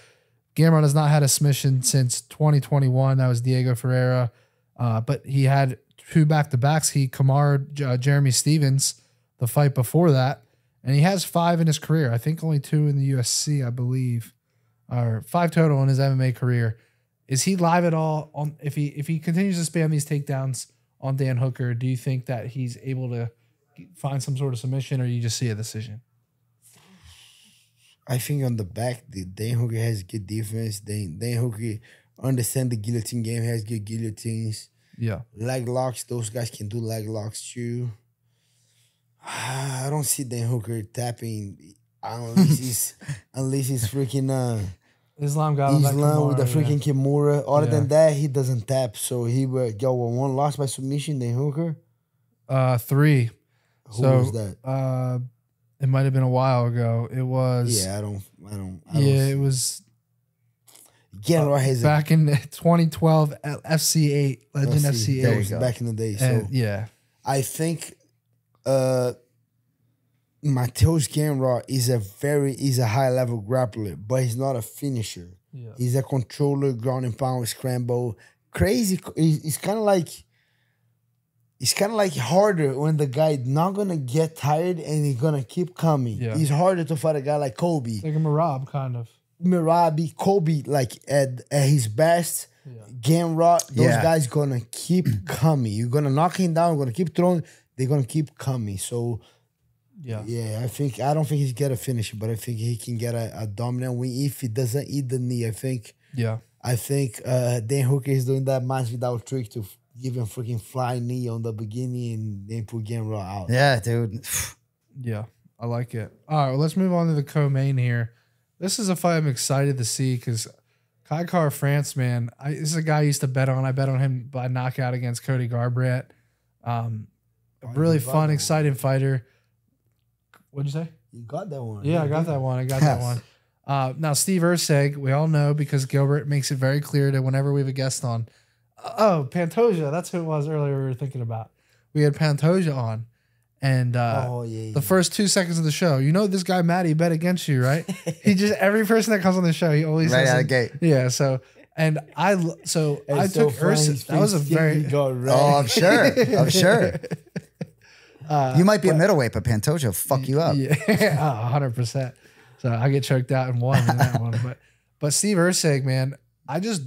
Gamrot has not had a submission since 2021. That was Diego Ferreira, uh, but he had two back to backs. He Kamara uh, Jeremy Stephens the fight before that, and he has five in his career. I think only two in the UFC, I believe, or five total in his MMA career. Is he live at all? On if he if he continues to spam these takedowns on Dan Hooker, do you think that he's able to find some sort of submission, or you just see a decision? I think on the back, the Dan Hooker has good defense. Dan Dan Hooker understand the guillotine game has good guillotines. Yeah, leg locks. Those guys can do leg locks too. I don't see Dan Hooker tapping unless he's unless he's freaking uh Islam got him Islam Kimura, with the freaking yeah. Kimura. Other yeah. than that, he doesn't tap. So he were yo well, one lost by submission, then hooker. Uh, three. Who so, was that? Uh, it might have been a while ago. It was. Yeah, I don't. I don't. I yeah, don't it was. Get uh, right back in 2012 FC8 Legend FC8. Back in the day. So and, yeah, I think. Uh, Mateusz Gamrot is a very is a high level grappler, but he's not a finisher. Yeah. He's a controller, ground and pound, scramble, crazy. It's kind of like it's kind of like harder when the guy not gonna get tired and he's gonna keep coming. Yeah. It's harder to fight a guy like Colby, like a Merab kind of. Mirabi, Colby, like at, at his best, yeah. Gamrot, those yeah. guys gonna keep coming. You're gonna knock him down. Gonna keep throwing. They're gonna keep coming. So yeah. yeah, I think I don't think he's get a finish, but I think he can get a, a dominant win if he doesn't eat the knee. I think Yeah. I think uh, Dan Hooker is doing that match without trick to f- give him freaking fly knee on the beginning and then put Gamrot out. Yeah, dude. Yeah. I like it. All right. Well, let's move on to the co-main here. This is a fight I'm excited to see because Kai Kara-France, man, I, this is a guy I used to bet on. I bet on him by knockout against Cody Garbrandt. Um, a really fun, exciting fighter. What'd you say? You got that one. Yeah, I got that one. I got that one. Uh, now, Steve Erceg, we all know because Gilbert makes it very clear that whenever we have a guest on, oh, Pantoja, that's who it was earlier we were thinking about. We had Pantoja on, and uh, Oh yeah. the first two seconds of the show, you know, this guy Matty bet against you, right? he just every person that comes on the show, he always Right out of the gate. Yeah, so and I so I It's so took funny, Erceg. his That was a very got red. Oh, I'm sure. I'm sure. Uh, you might be a middleweight, but Pantoja will fuck you up. Yeah, hundred percent. So I get choked out and won in that one. But but Steve Erceg, man, I just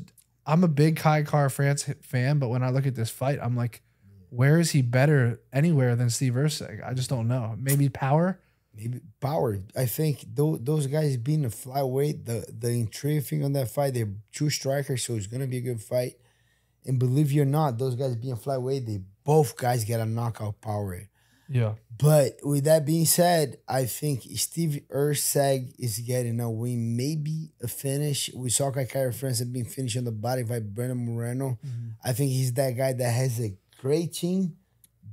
I'm a big Kai Kara-France fan, but when I look at this fight, I'm like, where is he better anywhere than Steve Erceg? I just don't know. Maybe power. Maybe power. I think those, those guys being a flyweight, the the intriguing thing on that fight, they're two strikers, so it's gonna be a good fight. And believe you or not, those guys being flyweight, they both guys get a knockout power. Yeah. But with that being said, I think Steve Erceg is getting a win, maybe a finish. We saw Kai Kara-France being finished on the body by Brandon Moreno. Mm-hmm. I think he's that guy that has a great team,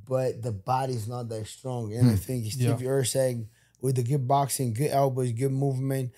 but the body's not that strong. And I hmm. think Steve Erceg with the good boxing, good elbows, good movement,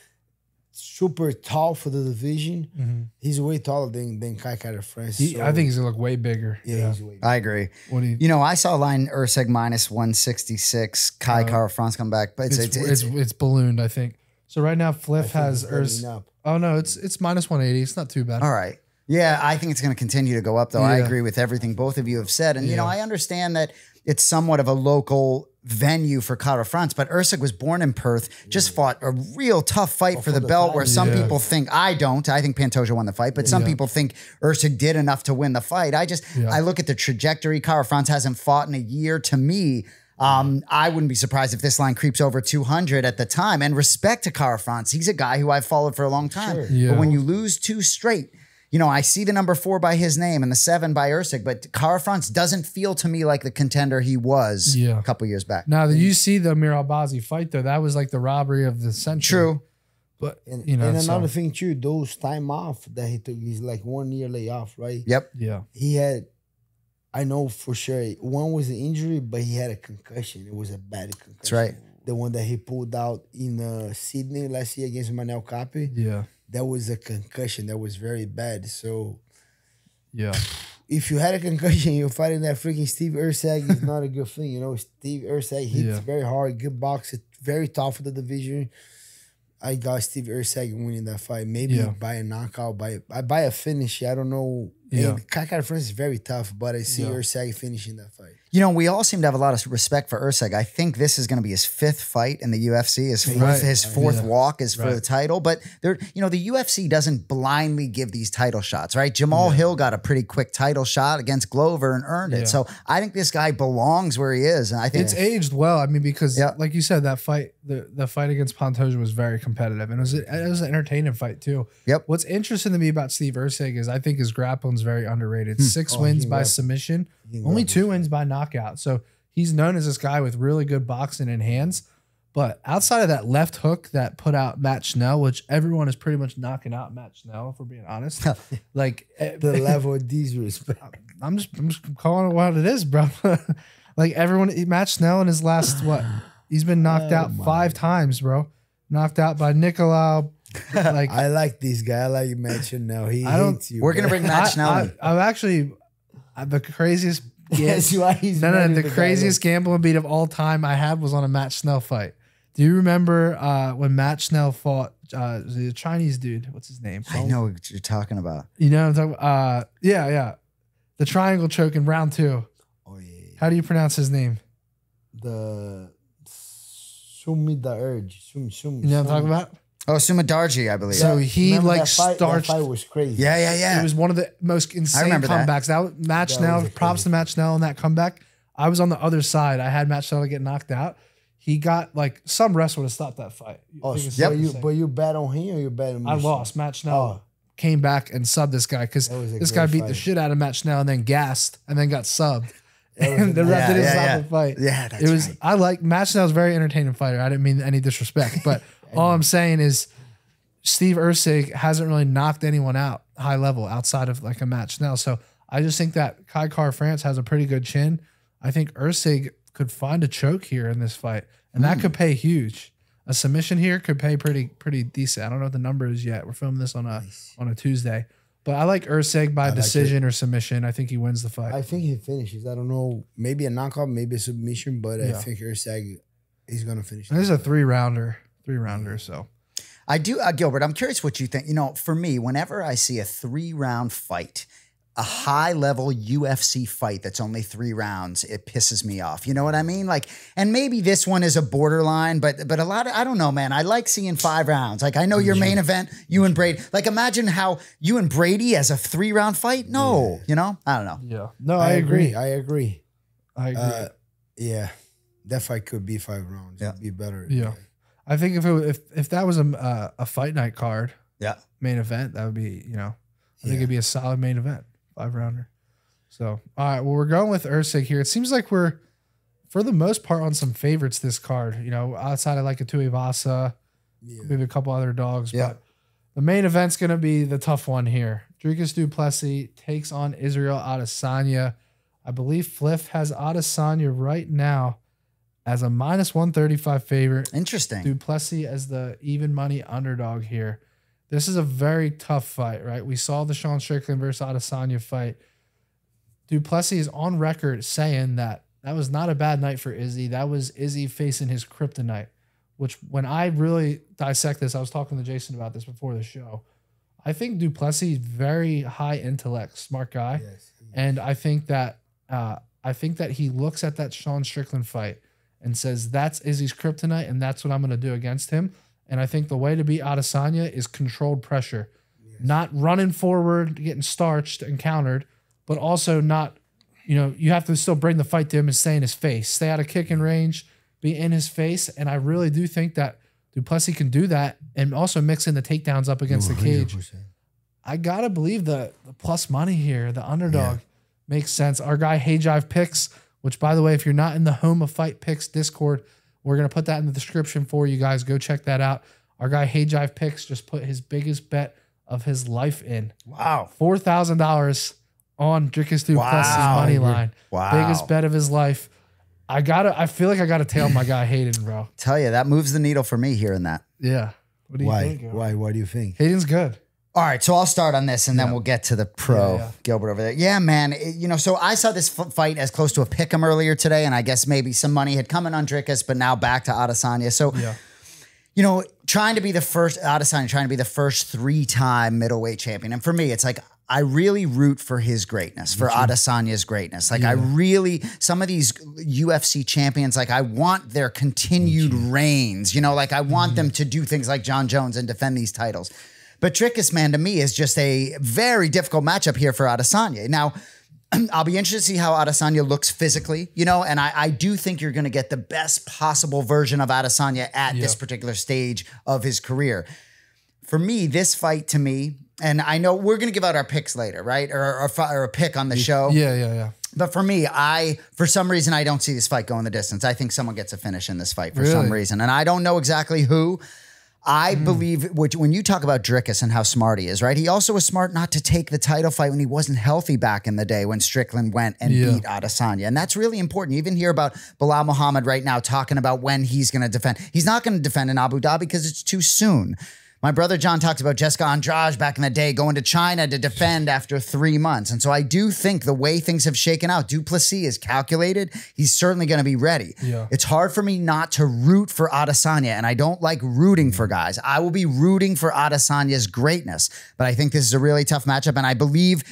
super tall for the division. Mm-hmm. He's way taller than than Kai Kara-France. He, so- I think he's gonna look way bigger. yeah, he's way. I agree. What do you? You know, I saw a line Erceg minus 166, Kai Kara-France come back, but it's, It's, it's, it's, it's, ballooned, I think. So right now, Fliff has He's Urs. Oh no, it's it's minus one eighty. It's not too bad. all right. Yeah, I think it's going to continue to go up, though. I agree with everything both of you have said. And, you know, I understand that it's somewhat of a local venue for Kara-France, but Erceg was born in Perth, just fought a real tough fight for the the belt where some Yeah. people think, I don't. I think Pantoja won the fight, but some people think Erceg did enough to win the fight. I just, Yeah. I look at the trajectory. Kara-France hasn't fought in a year. To me, um, I wouldn't be surprised if this line creeps over 200 at the time. And respect to Kara-France. He's a guy who I've followed for a long time. Yeah. But when you lose two straight, you know, I see the number four by his name and the seven by Erceg, but Kara-France doesn't feel to me like the contender he was Yeah. a couple years back. Now that you see the Amir Albazi fight though, that was like the robbery of the century. True. but And, you know, and so- another thing too, those time off that he took, he's like one year layoff, right? Yep. yeah, He had, I know for sure, one was an injury, but he had a concussion. It was a bad concussion. That's right. The one that he pulled out in uh, Sydney last year against Manel Kape. yeah, That was a concussion that was very bad. So yeah, if you had a concussion, you're fighting that freaking Steve Erceg is not a good thing. You know, Steve Erceg hits Yeah. very hard, good boxer, very tough for the division. I got Steve Erceg winning that fight. Maybe Yeah. by a knockout, by I buy a finish. I don't know. Yeah. And Kara-France is very tough, but I see Yeah. Erceg finishing that fight. You know, we all seem to have a lot of respect for Erceg. I think this is going to be his fifth fight in the UFC. His fourth, Right. his fourth Yeah. walk is for the title. But there, you know, the UFC doesn't blindly give these title shots, right? Jamal Hill got a pretty quick title shot against Glover and earned Yeah. it. So I think this guy belongs where he is, and I think it's aged well. I mean, because Yeah. like you said, that fight, the the fight against Pantoja was very competitive, and it was it was an entertaining fight too. Yep. What's interesting to me about Steve Erceg is I think his grappling's very underrated. Six Oh, wins by grapple- submission, only two wins by knockout. So he's known as this guy with really good boxing and hands. But outside of that left hook that put out Matt Schnell, which everyone is pretty much knocking out Matt Schnell, if we're being honest, like eh, The level of disrespect. I'm just I'm just calling it what it is, bro. like everyone, Matt Schnell in his last what? He's been knocked out five times, bro. Knocked out by Nicolau. Like I like this guy. I like you mentioned now. He I don't- hates you. we're gonna bro. bring Matt I, Schnell. in. I, am actually uh, the craziest. That's why he's no, mad no, at the craziest gambling beat of all time I had was on a Matt Schnell fight. Do you remember uh, when Matt Schnell fought uh, the Chinese dude? What's his name? I know what you're talking about. You know what I'm talking Uh, yeah, yeah. The triangle choke in round two. Oh yeah. How do you pronounce his name? The Sumi the Urge. Sumi, Sumi, You know what I'm talking about? Oh, Su Mudaerji, I believe. So he Remember like that fight, starched. That fight was crazy. yeah, yeah, yeah. It was one of the most insane remember that. comebacks. That, was Matt That Snell, was props to Matt Schnell on that comeback. I was on the other side. I had Matt Schnell get knocked out. He got like some rest would have stopped that fight. Oh, I think it's so safe you, say. but you bet on him or you bet on me. I Mission? lost. Matt Schnell Oh. came back and subbed this guy because That was a this guy great beat the fight. shit out of Matt Schnell and then gassed and then got subbed. was And the a- ref Yeah, didn't yeah, stop yeah. the fight. Yeah, that's it was. right. I like Matt Schnell's a very entertaining fighter. I didn't mean any disrespect, but all I'm saying is Steve Erceg hasn't really knocked anyone out high level outside of like a match now. So I just think that Kai Kara-France has a pretty good chin. I think Erceg could find a choke here in this fight, and that hmm. could pay huge. A submission here could pay pretty pretty decent. I don't know what the number is yet. We're filming this on a on a Tuesday, but I like Erceg by decision or submission. I think he wins the fight. I think he finishes. I don't know. Maybe a knockout, maybe a submission, but I think Erceg is gonna finish. And this is a three rounder, three rounder. So I do, uh, Gilbert. I'm curious what you think. You know, for me, whenever I see a three round fight, a high level UFC fight that's only three rounds, it pisses me off. You know what I mean? Like, and maybe this one is a borderline, but but a lot of I don't know, man. I like seeing five rounds. Like, I know your main event, you and Brady. Like, imagine how you and Brady as a three round fight. No, you know, I don't know. yeah, no, I, agree. I agree. I agree. Uh, yeah, that fight could be five rounds. It'd be better. Yeah. I think if it if if that was a uh, a fight night card Yeah. main event, that would be you know I think it'd be a solid main event five rounder. So all right, well we're going with Erceg here. It seems like we're for the most part on some favorites this card. You know, outside of like a Tuivasa, maybe a couple other dogs, Yeah. but the main event's gonna be the tough one here. Dricus Du Plessis takes on Israel Adesanya. I believe Fliff has Adesanya right now as a minus 135 favorite. Interesting. Du Plessis as the even money underdog here. This is a very tough fight, right? We saw the Sean Strickland versus Adesanya fight. Du Plessis is on record saying that that was not a bad night for Izzy. That was Izzy facing his kryptonite, which when I really dissect this, I was talking to Jason about this before the show. I think Du Plessis is very high intellect, smart guy. And I think that uh, I think that he looks at that Sean Strickland fight and says that's Izzy's kryptonite, and that's what I'm going to do against him. And I think the way to beat Adesanya is controlled pressure, not running forward, getting starched and countered, but also not, you know, you have to still bring the fight to him and stay in his face, stay out of kicking range, be in his face. And I really do think that Du Plessis can do that and also mix in the takedowns up against the cage. I gotta believe the the plus money here, the underdog makes sense. Our guy Hey Jive Picks, which by the way, if you're not in the Home of Fight Picks Discord, we're gonna put that in the description for you guys. Go check that out. Our guy Hey Jive Picks just put his biggest bet of his life in. Wow. Four thousand dollars on Dricus Duplessis Wow. money line. Wow. Biggest bet of his life. I gotta I feel like I gotta tail my guy Hayden, bro. Tell you that moves the needle for me hearing that. Yeah. What do you Why? think? Why? What do you think? Hayden's good. All right, so I'll start on this and then we'll get to the pro Yeah, yeah. Gilbert over there. Yeah, man. it- you know, so I saw this f- fight as close to a pick 'em earlier today, and I guess maybe some money had come in on Dricus, but now back to Adesanya. So, Yeah. you know, trying to be the first Adesanya, trying to be the first three-time middleweight champion, and for me, it's like I really root for his greatness, for Adesanya's greatness. Like I really, some of these UFC champions, like I want their continued reigns. You know, like I want them to do things like Jon Jones and defend these titles. But Dricus, man, to me is just a very difficult matchup here for Adesanya. Now, I'll be interested to see how Adesanya looks physically, you know, and I, I do think you're going to get the best possible version of Adesanya at this particular stage of his career. For me, this fight to me, and I know we're going to give out our picks later, right? Or, or, or a pick on the show. Yeah, yeah, yeah. But for me, I for some reason I don't see this fight going the distance. I think someone gets a finish in this fight for some reason, and I don't know exactly who. I mm. believe which, when you talk about Dricus and how smart he is, right? He also was smart not to take the title fight when he wasn't healthy back in the day when Strickland went and Yeah. beat Adesanya. And that's really important. You even hear about Belal Muhammad right now talking about when he's going to defend. He's not going to defend in Abu Dhabi because it's too soon. My brother John talks about Jessica Andrade back in the day going to China to defend after three months. And so I do think the way things have shaken out, Du Plessis is calculated. He's certainly going to be ready. Yeah. It's hard for me not to root for Adesanya, and I don't like rooting for guys. I will be rooting for Adesanya's greatness, but I think this is a really tough matchup, and I believe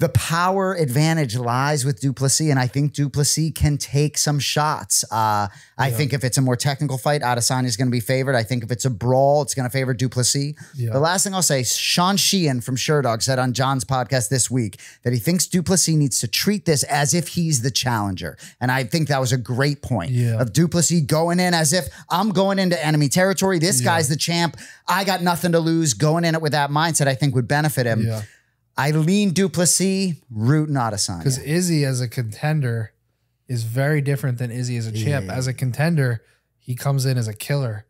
the power advantage lies with Du Plessis, and I think Du Plessis can take some shots. Uh, I think if it's a more technical fight, Adesanya is going to be favored. I think if it's a brawl, it's going to favor Du Plessis. Yeah. The last thing I'll say, Sean Sheehan from Sherdog said on John's podcast this week that he thinks Du Plessis needs to treat this as if he's the challenger, and I think that was a great point Yeah. of Du Plessis going in as if I'm going into enemy territory. This guy's the champ. I got nothing to lose. Going in it with that mindset, I think would benefit him. Yeah. I Du Plessis, root not Adesanya. Because Izzy as a contender is very different than Izzy as a champ. As a contender, he comes in as a killer.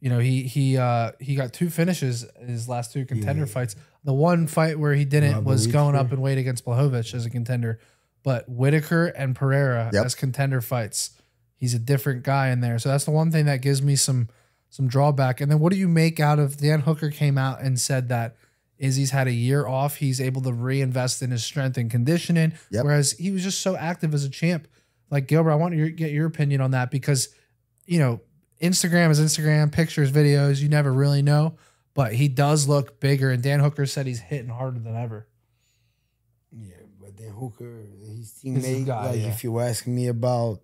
You know, he he uh he got two finishes in his last two contender fights. The one fight where he didn't was going up in weight against Blachowicz as a contender. But Whitaker and Pereira Yep. as contender fights, he's a different guy in there. So that's the one thing that gives me some some drawback. And then what do you make out of Dan Hooker came out and said that Izzy's had a year off. He's able to reinvest in his strength and conditioning. Yep. Whereas he was just so active as a champ. Like Gilbert, I want to get your opinion on that because, you know, Instagram is Instagram, pictures, videos, you never really know. But he does look bigger. And Dan Hooker said he's hitting harder than ever. Yeah, but Dan Hooker, his His teammate, guy, like yeah. if you ask me about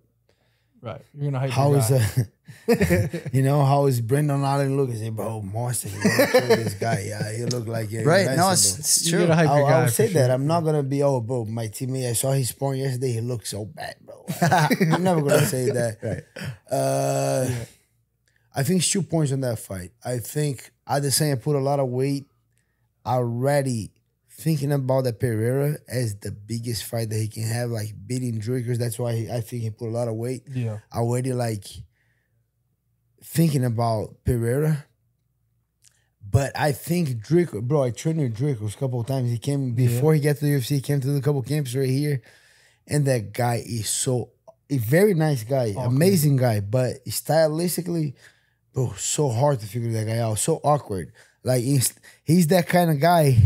Right. You're gonna hype how your is guy. a, you know, how is Brendan Allen look? I say, bro, monster. He gonna kill this guy. Yeah, he look like yeah, right? No, invincible. it's, it's true. I'll. I'll say for that. I'm not gonna be oh, bro. My teammate, I saw his sparring yesterday. He looked so bad, bro. I'm never gonna say that. Right. Uh, I think it's two points on that fight. I think Adesanya put a lot of weight already thinking about the Pereira as the biggest fight that he can have, like beating Drinkers. That's why he, I think he put a lot of weight Yeah. already, like thinking about Pereira. But I think Drake, bro, I trained with Draco a couple of times. He came before he got to the UFC, he came to the couple camps right here. And that guy is so a very nice guy, amazing guy, but stylistically, bro, so hard to figure that guy out. So awkward. Like he's, he's that kind of guy.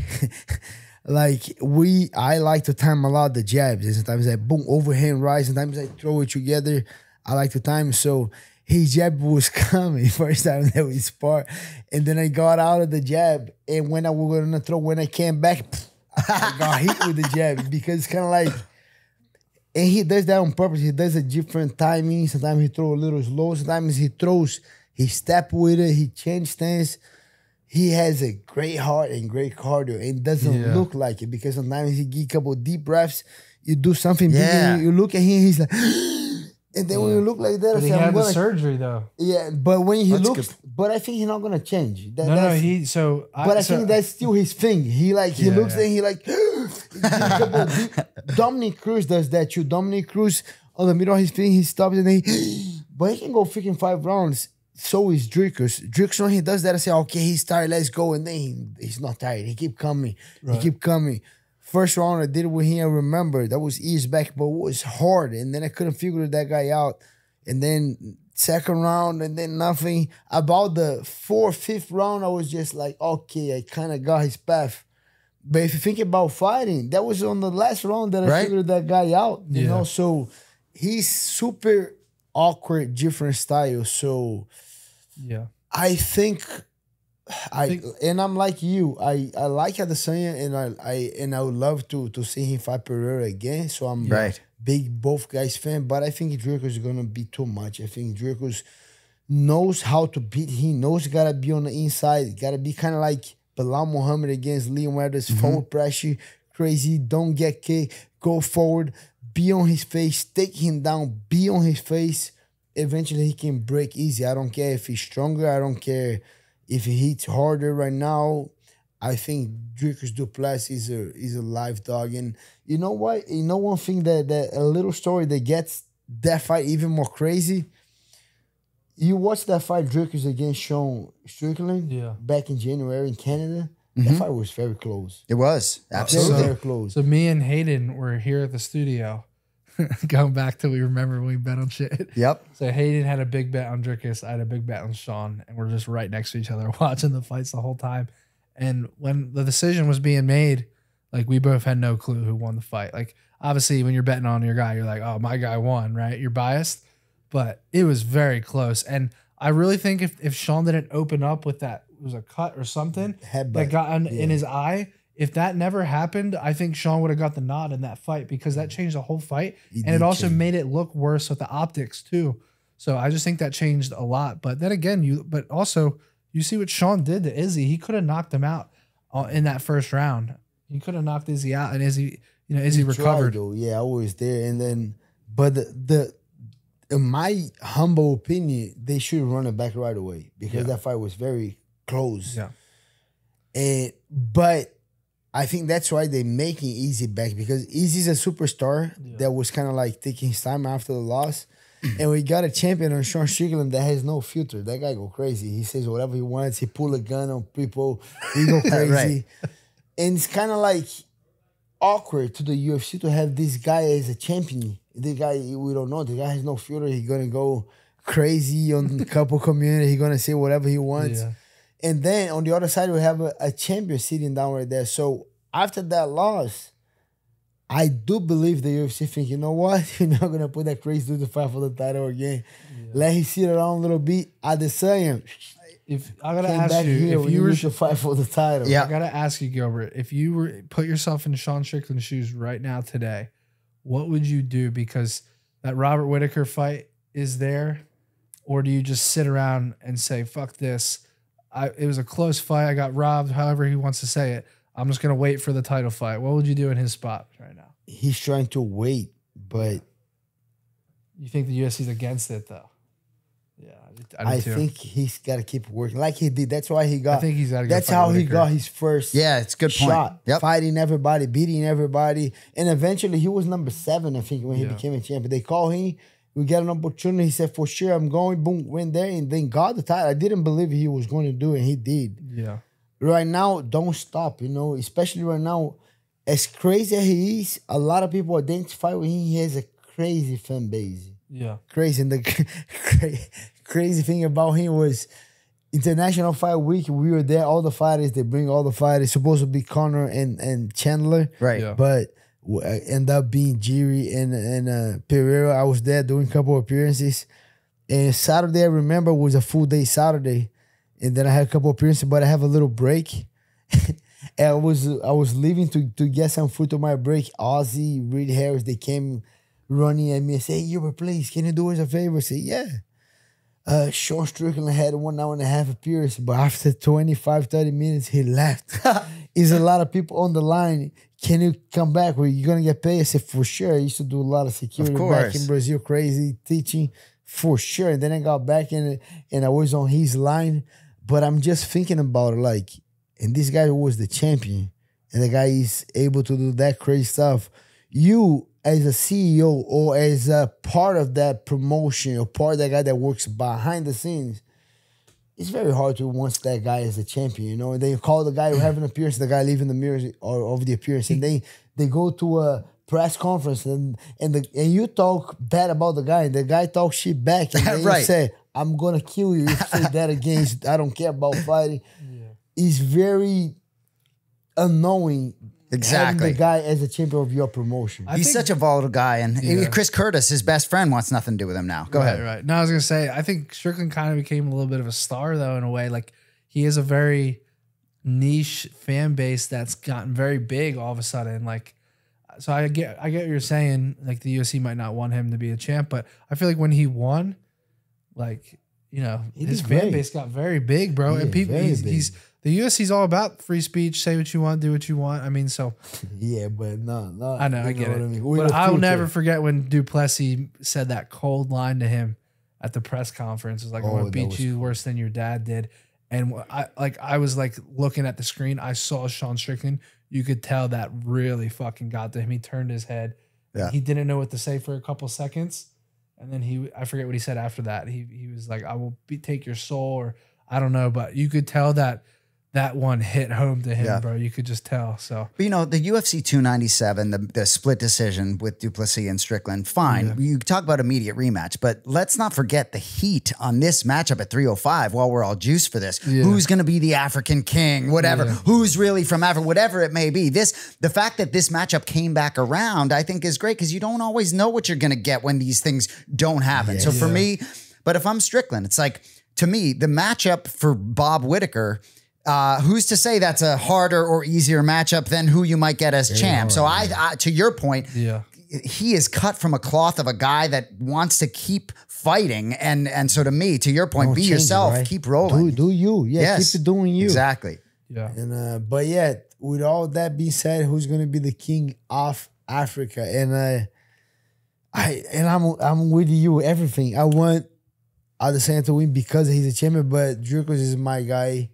like we, I like to time a lot the jabs, and sometimes I boom overhand rise. Sometimes I throw it together. I like to time so. His jab was coming first time that we spar, and then I got out of the jab, and when I was gonna throw, when I came back, I got hit with the jab because it's kind of like and he does that on purpose. He does a different timing. Sometimes he throw a little slow. Sometimes he throws, he step with it. He change stance. He has a great heart and great cardio. And it doesn't Yeah. look like it because sometimes he give a couple deep breaths. You do something Yeah. big. You, you look at him. He's like, and then when you look like that, I But he say, I'm had the gonna, surgery though. yeah. But when he That's looks, good. but I think he's not gonna change. That, No, no, that's- he so but I so- think that's still his thing. He like he Yeah, looks yeah. and he like Dominick Cruz does that too. Dominick Cruz on the middle of his thing, he stops and he but he can go freaking five rounds. So is Drickers. Drickers when he does that, I say, okay, he's tired, let's go. And then he, he's not tired. He keep coming. He keep coming. First round I did it with him, I remember that was years back, but it was hard. And then I couldn't figure that guy out. And then second round, and then nothing. About the fourth, fifth round, I was just like, okay, I kind of got his path. But if you think about fighting, that was on the last round that I Right. figured that guy out. You Yeah. know, so he's super awkward, different style. So yeah. I think I Think- and I'm like you. I I like Adesanya and I I and I would love to to see him fight Pereira again. So I'm Right. big both guys fan, but I think Draco's is gonna be too much. I think Draco's knows how to beat him, knows gotta be on the inside, gotta be kind of like Belal Muhammad against Leon Edwards, mm-hmm. forward pressure, crazy, don't get kicked, go forward, be on his face, take him down, be on his face. Eventually he can break easy. I don't care if he's stronger, I don't care if he hits harder right now. I think Dricus Du Plessis is a is a live dog, and you know what? You know one thing that that a little story that gets that fight even more crazy. You watch that fight Dricus against Sean Strickland, Yeah. back in January in Canada. That mm-hmm. fight was very close. It was Very, absolutely. very close. So me and Hayden were here at the studio, going back till we remember when we bet on shit. Yep. So Hayden had a big bet on Dricus. I had a big bet on Sean, and we're just right next to each other watching the fights the whole time. And when the decision was being made, like we both had no clue who won the fight. Like obviously, when you're betting on your guy, you're like, "Oh, my guy won," right? You're biased, but it was very close. And I really think if if Sean didn't open up with that, it was a cut or something Headbutt. that got in, in his eye, if that never happened, I think Sean would have got the nod in that fight because that changed the whole fight, It and it also change. made it look worse with the optics too. So I just think that changed a lot. But then again, you but also you see what Sean did to Izzy. He could have knocked him out uh, in that first round. He could have knocked Izzy out, and Izzy, you know, Izzy He recovered. though. Yeah, I was there, and then, but the, the in my humble opinion, they should run it back right away because Yeah. that fight was very close. Yeah. And but I think that's why they're making Izzy back because Izzy's a superstar that was kind of like taking his time after the loss. and we got a champion on Sean Strickland that has no filter. That guy go crazy. He says whatever he wants. He pull a gun on people. He go crazy. And it's kind of like awkward to the UFC to have this guy as a champion. The guy we don't know. The guy has no filter. He's gonna go crazy on the couple community. He's gonna say whatever he wants. Yeah. And then on the other side, we have a, a champion sitting down right there. So after that loss, I do believe the UFC think, you know what? You're not gonna put that crazy dude to fight for the title again. Let him sit around a little bit. At the same, If I gotta ask you, if you were used to fight for the title. Yeah. I gotta ask you, Gilbert, if you were put yourself in Sean Strickland's shoes right now today, what would you do? Because that Robert Whitaker fight is there, or do you just sit around and say, "Fuck this"? I, it was a close fight. I got robbed. However he wants to say it. I'm just gonna wait for the title fight. What would you do in his spot right now? He's trying to wait, but You think the UFC's against it though? Yeah, I, I think he's got to keep working like he did. That's why he got. I think he's got to. that's how he got his first. Yeah, it's a good point. shot, Yep. fighting everybody, beating everybody, and eventually he was number seven, I think, when he became a champion. They call him, we got an opportunity. He said, "For sure, I'm going." Boom, went there, and then got the title. I didn't believe he was going to do it. He did. Yeah, Right now, don't stop. You know, especially right now, as crazy as he is, a lot of people identify with him. He has a crazy fan base yeah, crazy. And the cra- crazy thing about him was International Fight Week. We were there, all the fighters. They bring all the fighters. Supposed to be Conor and and Chandler, Right. Yeah. but w- end up being Jiri and and uh, Pereira. I was there doing a couple appearances. And Saturday, I remember was a full day Saturday, and then I had a couple appearances, but I have a little break. and I was I was leaving to to get some food to my break. Ozzy, Reed Harris, they came running at me and say, "Hey, Hubert, please, can you do us a favor?" I say, "Yeah." Uh, Sean Strickland had one hour and a half appearance, but after 25, 30 minutes, he left. Is a lot of people on the line. Can you come back? Were you gonna get paid? I said, for sure. I used to do a lot of security back in Brazil, crazy teaching for sure. And then I got back in it and I was on his line. But I'm just thinking about it, like, and this guy was the champion, and the guy is able to do that crazy stuff. You as a CEO or as a part of that promotion or part of that guy that works behind the scenes, it's very hard to once that guy is a champion, you know. And then you call the guy who have an appearance, the guy leaving the mirrors or of the appearance, and then they go to a press conference and and the and you talk bad about the guy, and the guy talks shit back, and then Right. you say, "I'm gonna kill you if you say that against. I don't care about fighting." It's very unknowing. Having Exactly. the guy as a champion of your promotion. I He's think- such a volatile guy, and Yeah. Chris Curtis, his best friend, wants nothing to do with him now. Go right, ahead. Right. No, I was gonna say I think Strickland kind of became a little bit of a star though in a way. Like he is a very niche fan base that's gotten very big all of a sudden. Like so I get I get what you're saying. Like the UFC might not want him to be a champ, but I feel like when he won, like you know, He his fan base got very big, bro. Yeah, and people, he's, big. he's the UFC is all about free speech. Say what you want, do what you want. I mean, so Yeah, but no, no. I know, I get what it. mean. With But I'll never forget when Du Plessis said that cold line to him at the press conference. It was like, I'm Oh, gonna beat you worse than your dad did. And I like I was like looking at the screen. I saw Sean Strickland. You could tell that really fucking got to him. He turned his head. Yeah. He didn't know what to say for a couple seconds. And then he I forget what he said after that. He he was like, I will be, take your soul or I don't know, but you could tell that that one hit home to him, Yeah. bro. You could just tell. So But you know, the UFC 297, the, the split decision with Du Plessis and Strickland, fine. You talk about immediate rematch, but let's not forget the heat on this matchup at 305 while we're all juiced for this. Yeah. Who's going to be the African king, whatever. Yeah. Who's really from Africa, whatever it may be. This, the fact that this matchup came back around, I think is great because you don't always know what you're going to get when these things don't happen. So for me, but if I'm Strickland, it's like, to me, the matchup for Bob Whitaker Uh, who's to say that's a harder or easier matchup than who you might get as champ? So I, I, to your point, Yeah. he is cut from a cloth of a guy that wants to keep fighting, and and so to me, to your point, Don't be change it, yourself, right? keep rolling. Do, do you? Yeah, yes, keep doing you. Exactly. Yeah. And uh, but yeah, with all that being said, who's gonna be the king of Africa? And uh, I and I'm I'm with you. Everything I want Adesanya to win because he's a champion, but Dricus is my guy.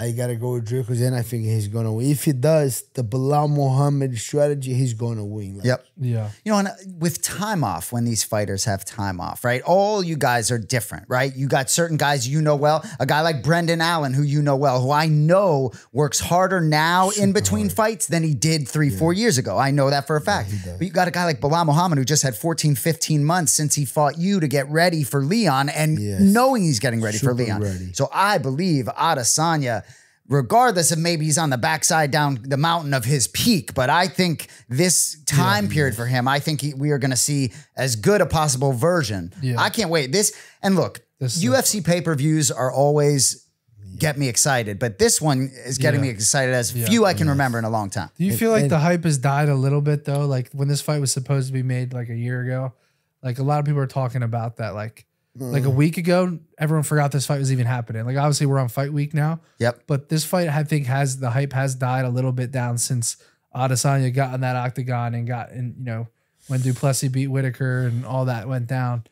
I gotta go with Drew because then I think he's gonna win. If he does the Belal Muhammad strategy, he's gonna win. Like, Yep. Yeah. You know, and uh, with time off, when these fighters have time off, right? All you guys are different, right? You got certain guys you know well. A guy like Brendan Allen, who you know well, who I know works harder now in between fights than he did three, four years ago. I know that for a fact. but you got a guy like Belal Muhammad, who just had 14, 15 months since he fought you to get ready for Leon and Yes. knowing he's getting ready for Leon. ready. So I believe Adesanya regardless of maybe he's on the backside down the mountain of his peak. But I think this time period for him, I think he, we are going to see as good a possible version. Yeah. I can't wait. This and look, This UFC pay per views are always get me excited, but this one is getting Yeah. me excited as few I can remember in a long time. Do you feel like and- the hype has died a little bit though? Like when this fight was supposed to be made like a year ago, like a lot of people are talking about that. Like like a mm. week ago, everyone forgot this fight was even happening. Like obviously we're on fight week now, Yep. but this fight I think has the hype has died a little bit down since Adesanya got in that octagon and got in. You know when Du Plessis beat Whitaker and all that went down.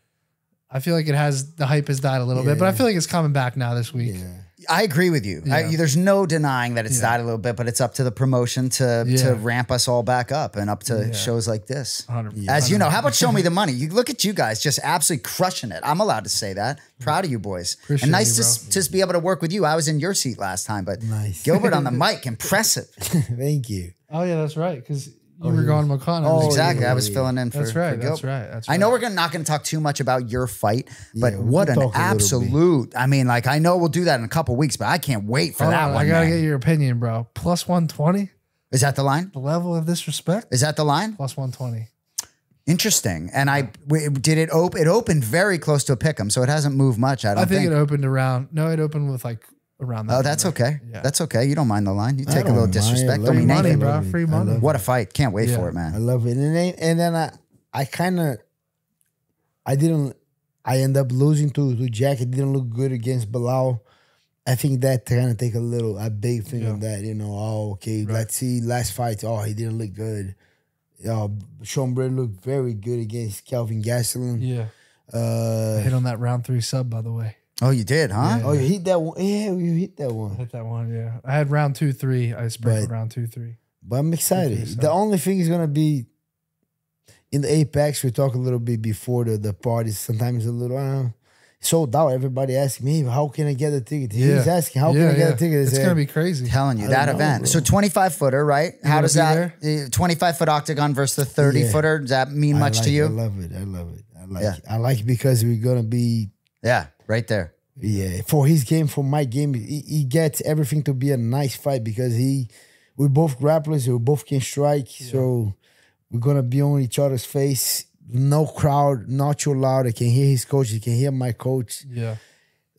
I feel like it has the hype has died a little bit, but I feel like it's coming back now this week. yeah. I agree with you. I- there's no denying that it's Yeah. died a little bit, but it's up to the promotion to Yeah. to ramp us all back up and up to Yeah. shows like this. 100%. As you know, how about show me the money? You look at you guys just absolutely crushing it. I'm allowed to say that. Proud of you boys. Appreciate and nice you, to, just be able to work with you. I was in your seat last time, but Nice. Gilbert on the mic, impressive. Thank you. Oh yeah, that's right. Because you were oh, going McConnell. Oh, exactly. yeah, I was filling in for That's for right. That's right. That's right. I know we're gonna, not going to talk too much about your fight, but Yeah, what an talk a little bit. absolute! I mean, like I know we'll do that in a couple weeks, but I can't wait for Hold that on, one. I gotta man. get your opinion, bro. Plus one twenty. Is that the line? The level of disrespect. Is that the line? Plus one twenty. Interesting. And I w- did it open. It opened very close to a pick'em, so it hasn't moved much. I don't I think, think. it opened around. No, it opened with like around that. oh, that's number. okay. Yeah. That's okay. You don't mind the line. You I take a little disrespect. I Don't mean it. anything. bro. Free money. What a fight! Can't wait Yeah. for it, man. I love it. And then, and then I, I kind of, I didn't, I end up losing to to Jack. It didn't look good against Belal. I think that kind of take a little a big thing Yeah. on that. You know, oh okay, Right. let's see last fight. Oh, he didn't look good. Uh, Sean Brady looked very good against Kelvin Gastelum. Yeah. I Uh, hit on that round three sub, by the way. Oh, you did, huh? oh, you hit that one. Yeah, you hit that one. hit that one. Yeah. I had round two, three. I sprinkled But- round two, three. But I'm excited. Okay, so- The only thing is gonna be in the Apex. We talk a little bit before the the party. Sometimes a little uh, sold out. Everybody asking me, "How can I get a ticket?" Yeah. He's asking, "How yeah, can I get yeah. a ticket?" I It's gonna be crazy. telling you I that event. bro. So 25 footer, right? How does that uh, 25 foot octagon versus the 30 Yeah. footer? Does that mean I much like- to you? I love it. I love it. I like. Yeah. It. I like it because we're gonna be. Yeah, right there. Yeah, for his game, for my game, he, he gets everything to be a nice fight because he, we both grapplers, we both can strike, so we're gonna be on each other's face. No crowd, not too loud. I can hear his coach. I can hear my coach. Yeah.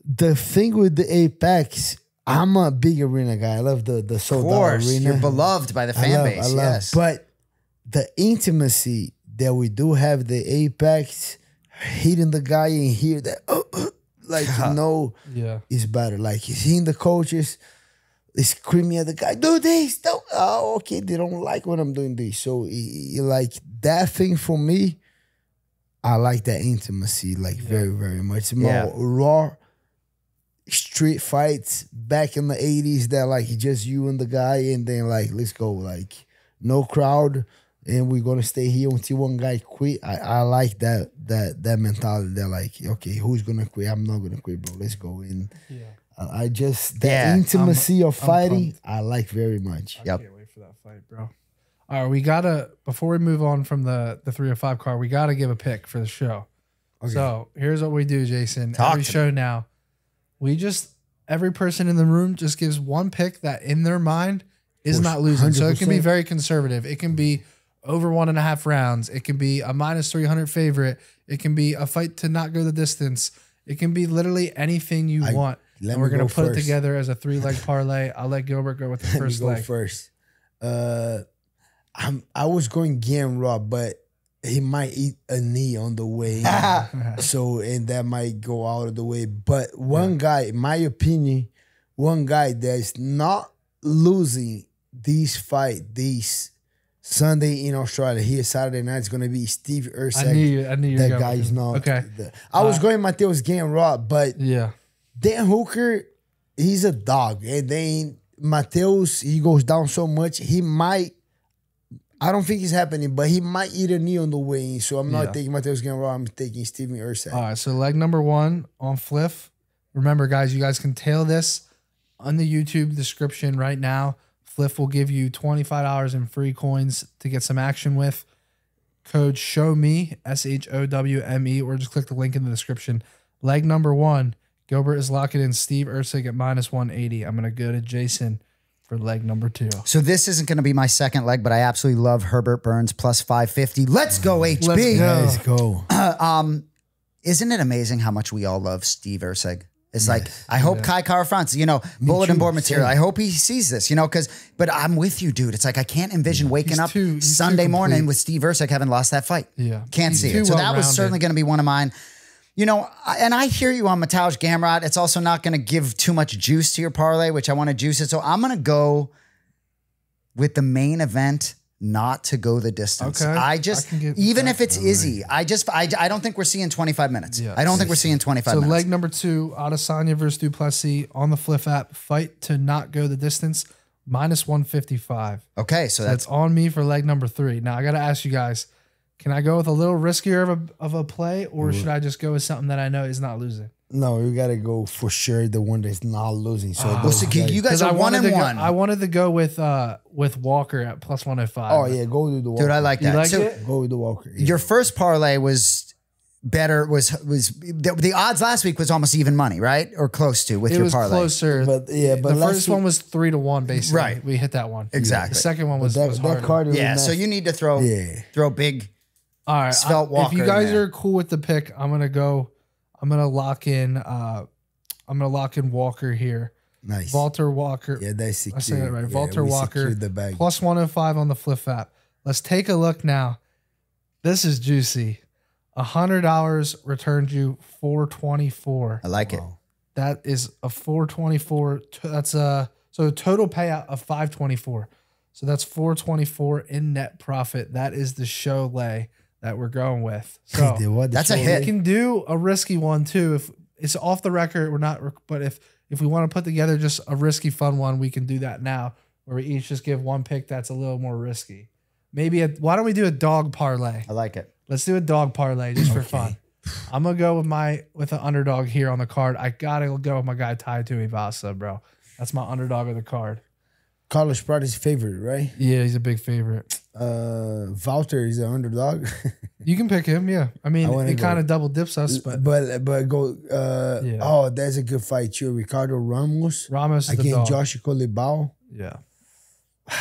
The thing with the Apex, I'm a big arena guy. I love the the Of sold out arena. you're beloved by the I fan love, base. I love, yes. but the intimacy that we do have the Apex, hitting the guy and hear that, oh, oh, like you know Yeah. is better. Like he's seeing the coaches screaming at the guy, do this, do oh okay, they don't like when I'm doing this. So he- he- like that thing for me, I like that intimacy like very, very much. More Yeah. raw street fights back in the 80s that like just you and the guy and then like let's go. Like no crowd and we're gonna stay here until one guy quit. I, I like that that that mentality They're like, okay, who's gonna quit? I'm not gonna quit, bro. Let's go. And Yeah. I I just that Yeah, intimacy of I'm fighting, I like very much. Yep. I can't wait for that fight, bro. All right, we gotta before we move on from the the three or five card, we gotta give a pick for the show. Okay. So here's what we do, Jason. Talk every to show now, we just every person in the room just gives one pick that in their mind is Push, not losing. So it can be very conservative. It can be over one and a half rounds. It can be a minus three hundred favorite. It can be a fight to not go the distance. It can be literally anything you I- want. And we're gonna go put it together as a three leg parlay. I'll let Gilbert go with the Let me first go leg. first. Uh, I'm I was going Game Raw, but he might eat a knee on the way. so and that might go out of the way. But one guy, in my opinion, one guy that's not losing these fight these Sunday in Australia. Here Saturday night is gonna be Steve Erceg. I knew you. I knew you. that guy is not. Okay. the- I was Uh, going Mateusz Game Raw, but Yeah. Dan Hooker, he's a dog. And then Mateusz, he goes down so much, he might. I don't think it's happening, but he might eat a knee on the way in. So I'm not Yeah. taking Mateusz Game Raw. I'm taking Steven Erceg. All right, so leg number one on Fliff. Remember, guys, you guys can tail this on the YouTube description right now. Fliff will give you $25 in free coins to get some action with. Code show me, S H O W M E, or just click the link in the description. Leg number one, Gilbert is locking in Steve Erceg at minus 180. I'm going to go to Jason for leg number two. So this isn't going to be my second leg, but I absolutely love Herbert Burns plus 550. Let's go, HB. Let's go. Let's go. um, isn't it amazing how much we all love Steve Erceg? It's like I hope Kai Kara-France, you know, bulletin board material. I hope he sees this, you know, because. But I'm with you, dude. It's like I can't envision waking He's up too- Sunday morning with Steve Erceg having lost that fight. Yeah. can't He's see it. So that was certainly going to be one of mine. You know, and I hear you on Mateusz Gamrot. It's also not going to give too much juice to your parlay, which I want to juice it. So I'm going to go with the main event not to go the distance. Okay. I I just, with even if it's Izzy, I just, I, I don't think we're seeing 25 minutes. Yeah. I don't think we're seeing 25 So minutes. leg number two, Adesanya versus Du Plessis on the Fliff app. Fight to not go the distance, minus 155. okay, so That's that's on me for leg number three. Now I got to ask you guys: Can I go with a little riskier of a of a play, or should I just go with something that I know is not losing? No, you gotta go for sure. The one that's not losing. So those so you guys- guys I are one wanted and to go, one. I wanted to go with uh with Walker at plus one hundred five. Oh yeah, go to the Walker. Dude, I like You that. like so it? Go with the Walker. yeah. your first parlay was better. Was was the, the odds last week was almost even money, right, or close to with It your was parlay. closer. But yeah, but the first week- one was three to one, basically. Right. We hit that one. Exactly. The second one was, that, was that harder. card. Yeah, so you need to throw Yeah. throw big. All right. Valter Walker if you guys are cool with the pick, I'm gonna go. I'm gonna lock in. uh I'm gonna lock in Walker here. nice. Valter Walker. Yeah, that's secure. I say that right. Yeah, Valter we Walker secured the bag. plus 105 on the Fliff app. Let's take a look now. This is juicy. A hundred dollars returned you 424. I like it. That is a 424. That's a so total payout of 524. So that's 424 in net profit. That is the show lay that we're going with. So Dude, what the That's a show- hit. we can do a risky one too. If it's off the record, we're not. But if if we want to put together just a risky fun one, we can do that now, where we each just give one pick that's a little more risky. Maybe a, why don't we do a dog parlay? I like it. Let's do a dog parlay just for fun. I'm gonna go with my with an underdog here on the card. I gotta go with my guy Ty Tuivasa, bro. That's my underdog of the card. Carlos Prates favorite, right? Yeah, he's a big favorite. Uh, Valter is an underdog. You can pick him. Yeah, I mean I it kind of double dips us, but but but go. Uh, Yeah. Oh, that's a good fight too. Ricardo Ramos Ramos against. Josh Culibao. Yeah,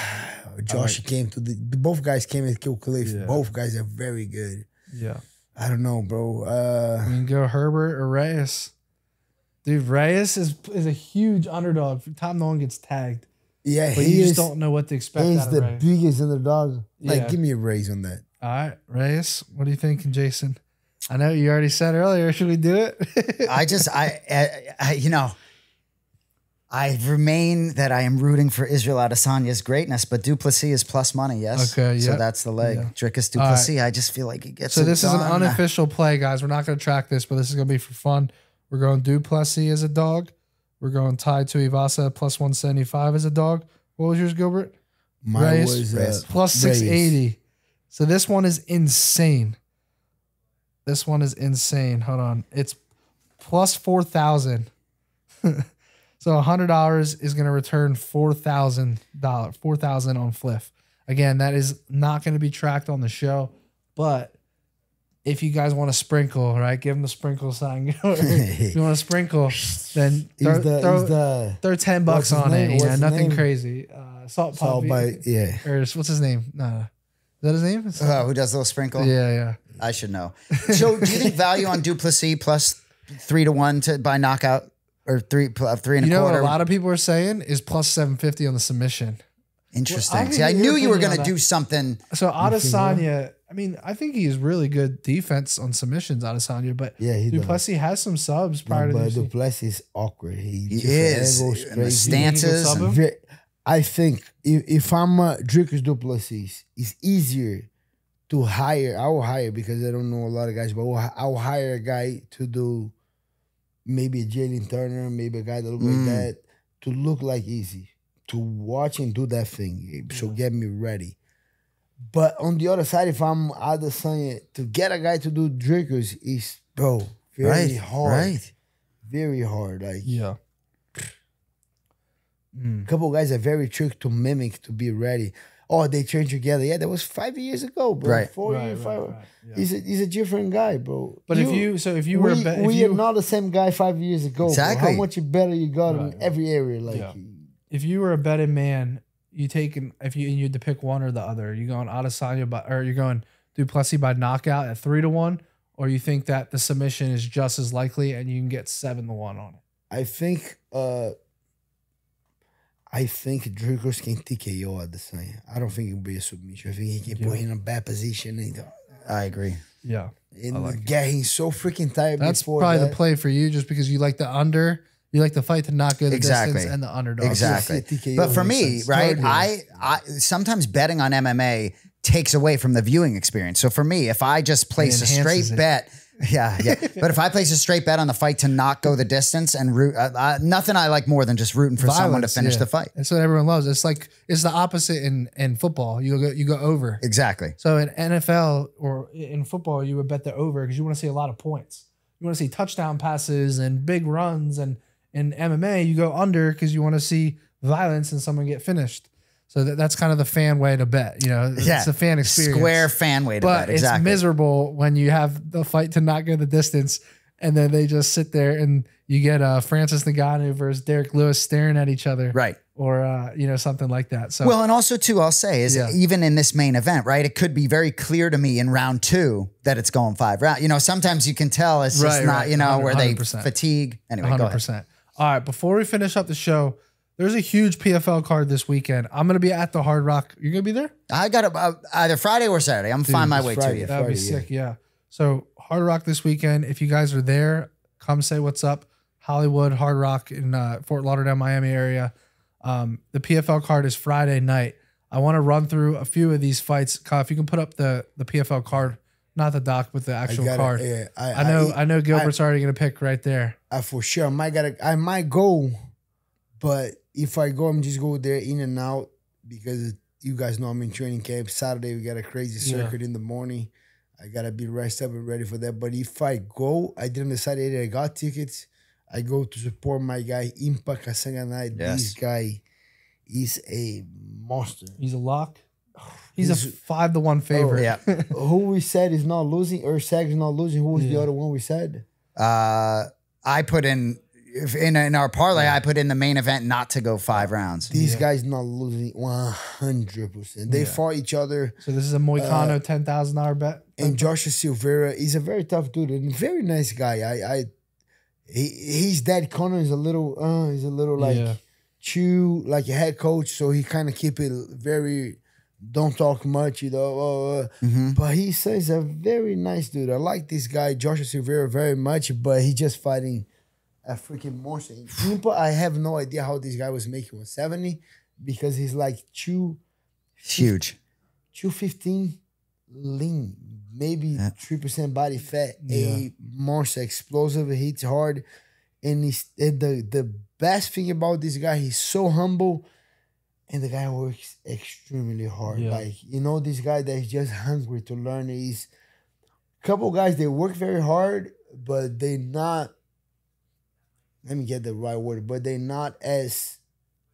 Josh came to the. Both guys came and Kill Cliff. Yeah. Both guys are very good. yeah. I don't know, bro. Uh, We can go Herbert or Reyes. Dude, Reyes is is a huge underdog. Every time no one gets tagged, yeah, but he you is. just don't know what to expect He's out of the Reyes. biggest underdog. Like, Yeah. give me a raise on that. All right, Reyes, what are you thinking, Jason? I know you already said earlier. Should we do it? I just, I, I, I, you know, I remain that I am rooting for Israel Adesanya's greatness, but Du Plessis is plus money. Yes. Okay, So that's the leg. Yeah. Dricus All right. Du Plessis. I just feel like he gets. so it this is an unofficial play, guys. We're not going to track this, but this is going to be for fun. We're going Du Plessis as a dog. We're going Ty Tuivasa plus 175 as a dog. What was yours, Gilbert? Mine Reyes, was uh, Reyes. plus Reyes. 680. So this one is insane. This one is insane. Hold on. It's plus 4,000. so $100 is going to return $4,000. 4000 on Fliff. Again, that is not going to be tracked on the show, but if you guys want to sprinkle, right, give them the sprinkle sign. if you want to sprinkle, then He's throw, the, throw, he's the throw 10 bucks on name? it. What's Yeah, nothing name? crazy. Uh, salt Saul puppy. by yeah. Or what's his name? No. Is that his name? It's- Oh, who does a little sprinkle? yeah, yeah. I should know. So, do you think value on Du Plessis plus three to one to by knockout? or three pl- three and You a know what quarter. a lot of people are saying is plus 750 on the submission. Interesting. Well, I See, I knew you were going to do something. So Adesanya, I mean, I think he's really good defense on submissions, Adesanya, but Yeah, he does. Has some subs prior No, to but this. Du Plessis is awkward. He, He just is. And the stances. sub and- I think if, if I'm uh, Dricus Du Plessis, it's easier to hire. I will hire because I don't know a lot of guys, but I'll, I'll hire a guy to do maybe a Jalen Turner, maybe a guy that look Mm. like that to look like easy to watch and do that thing. So get me ready. But on the other side, if I'm Adesanya, to get a guy to do Dricus is bro very right. hard, Right. very hard. Like yeah. a mm. couple guys are very tricky to mimic to be ready. Oh, they trained together. Yeah, that was five years ago, bro. Right. Four Right, years, right, five. right, yeah. He's a he's a different guy, bro. But if you, so if you were, we, a bet, if we you, are not the same guy five years ago. bro. Exactly. How much better you got Right. in every area? Like Yeah. If you were a betting man, you take an, if you you had to pick one or the other, you going Adesanya by or you're going Du Plessis by knockout at three to one, or you think that the submission is just as likely and you can get seven to one on it. I think uh I think Dricus can TKO Adesanya. I don't think it'll be a submission. I think he can put him in a bad position and, I agree. Yeah, and like it. get so freaking tired that's before probably that. the play for you, just because you like the under, you like the fight to not go the Exactly. distance and the underdog. Exactly. see a TKO But for me, sense. right, I, I sometimes betting on MMA takes away from the viewing experience. So for me, if I just place a straight it. bet, yeah, yeah. but if I place a straight bet on the fight to not go the distance and root, uh, uh, nothing I like more than just rooting for someone to finish yeah. the fight. That's what everyone loves. It's like it's the opposite in in football. You go you go over. Exactly. So in NFL or in football, you would bet the over because you want to see a lot of points. You want to see touchdown passes and big runs. And in MMA, you go under because you want to see violence and someone get finished. So that, that's kind of the fan way to bet. You know, Yeah. it's the fan experience. Square fan way to but bet. Exactly. it's miserable when you have the fight to not go the distance, and then they just sit there and you get uh, Francis Ngannou versus Derrick Lewis staring at each other, Right. Or uh, you know something like that. So Well, and also too, I'll say is Yeah. even in this main event, right? It could be very clear to me in round two that it's going five round. You know, sometimes you can tell it's just not, right. you know, 100%. where they fatigue. Anyway, go hundred ahead. Percent. All right, before we finish up the show, there's a huge PFL card this weekend. I'm gonna be at the Hard Rock. You're gonna be there? I got to, uh, either Friday or Saturday. I'm find my way Friday, to you. That would be Friday, yeah. sick. Yeah. So Hard Rock this weekend. If you guys are there, come say what's up. Hollywood Hard Rock in uh, Fort Lauderdale, Miami area. Um, the PFL card is Friday night. I want to run through a few of these fights. Kyle, if you can put up the the PFL card, not the doc, but the I actual gotta- card. yeah, I, I know. I, know. I- Gilbert's already gonna pick right there. I for sure I might gotta I might go, but if I go, I'm just go there in and out because you guys know I'm in training camp. Saturday we got a crazy Yeah. circuit in the morning. I gotta be rested up and ready for that. But if I go, I didn't decide that I got tickets. I go to support my guy Impa Kasanganay. Yes. This guy is a monster. He's a lock. He's, a five to one favorite. Yeah. Who we said is not losing, or Sag is not losing. Who was the other one we said? Uh, I put in, in, in our parlay, I put in the main event not to go five rounds. These Yeah. guys not losing 100%. They Yeah. fought each other. So this is a Moicano ten thousand dollar bet. and Joshua Silveira is a very tough dude and very nice guy. I, I, he, he's dad Connor is a little, uh, he's a little like Yeah. chew, like a head coach, so he kind of keep it very, don't talk much, you know. Uh, uh, Mhm. But he says a very nice dude. I like this guy Joshua Silveira very much, but he just fighting a freaking monster. In I have no idea how this guy was making 170 because he's like two Huge. 215 lean, maybe Yeah. 3% body fat, Yeah. a monster, explosive, hits hard. And he's and the, the best thing about this guy, he's so humble and the guy works extremely hard. Yeah. Like, you know, this guy that's just hungry to learn. He's couple guys, they work very hard, but they not let me get the right word, but they're not as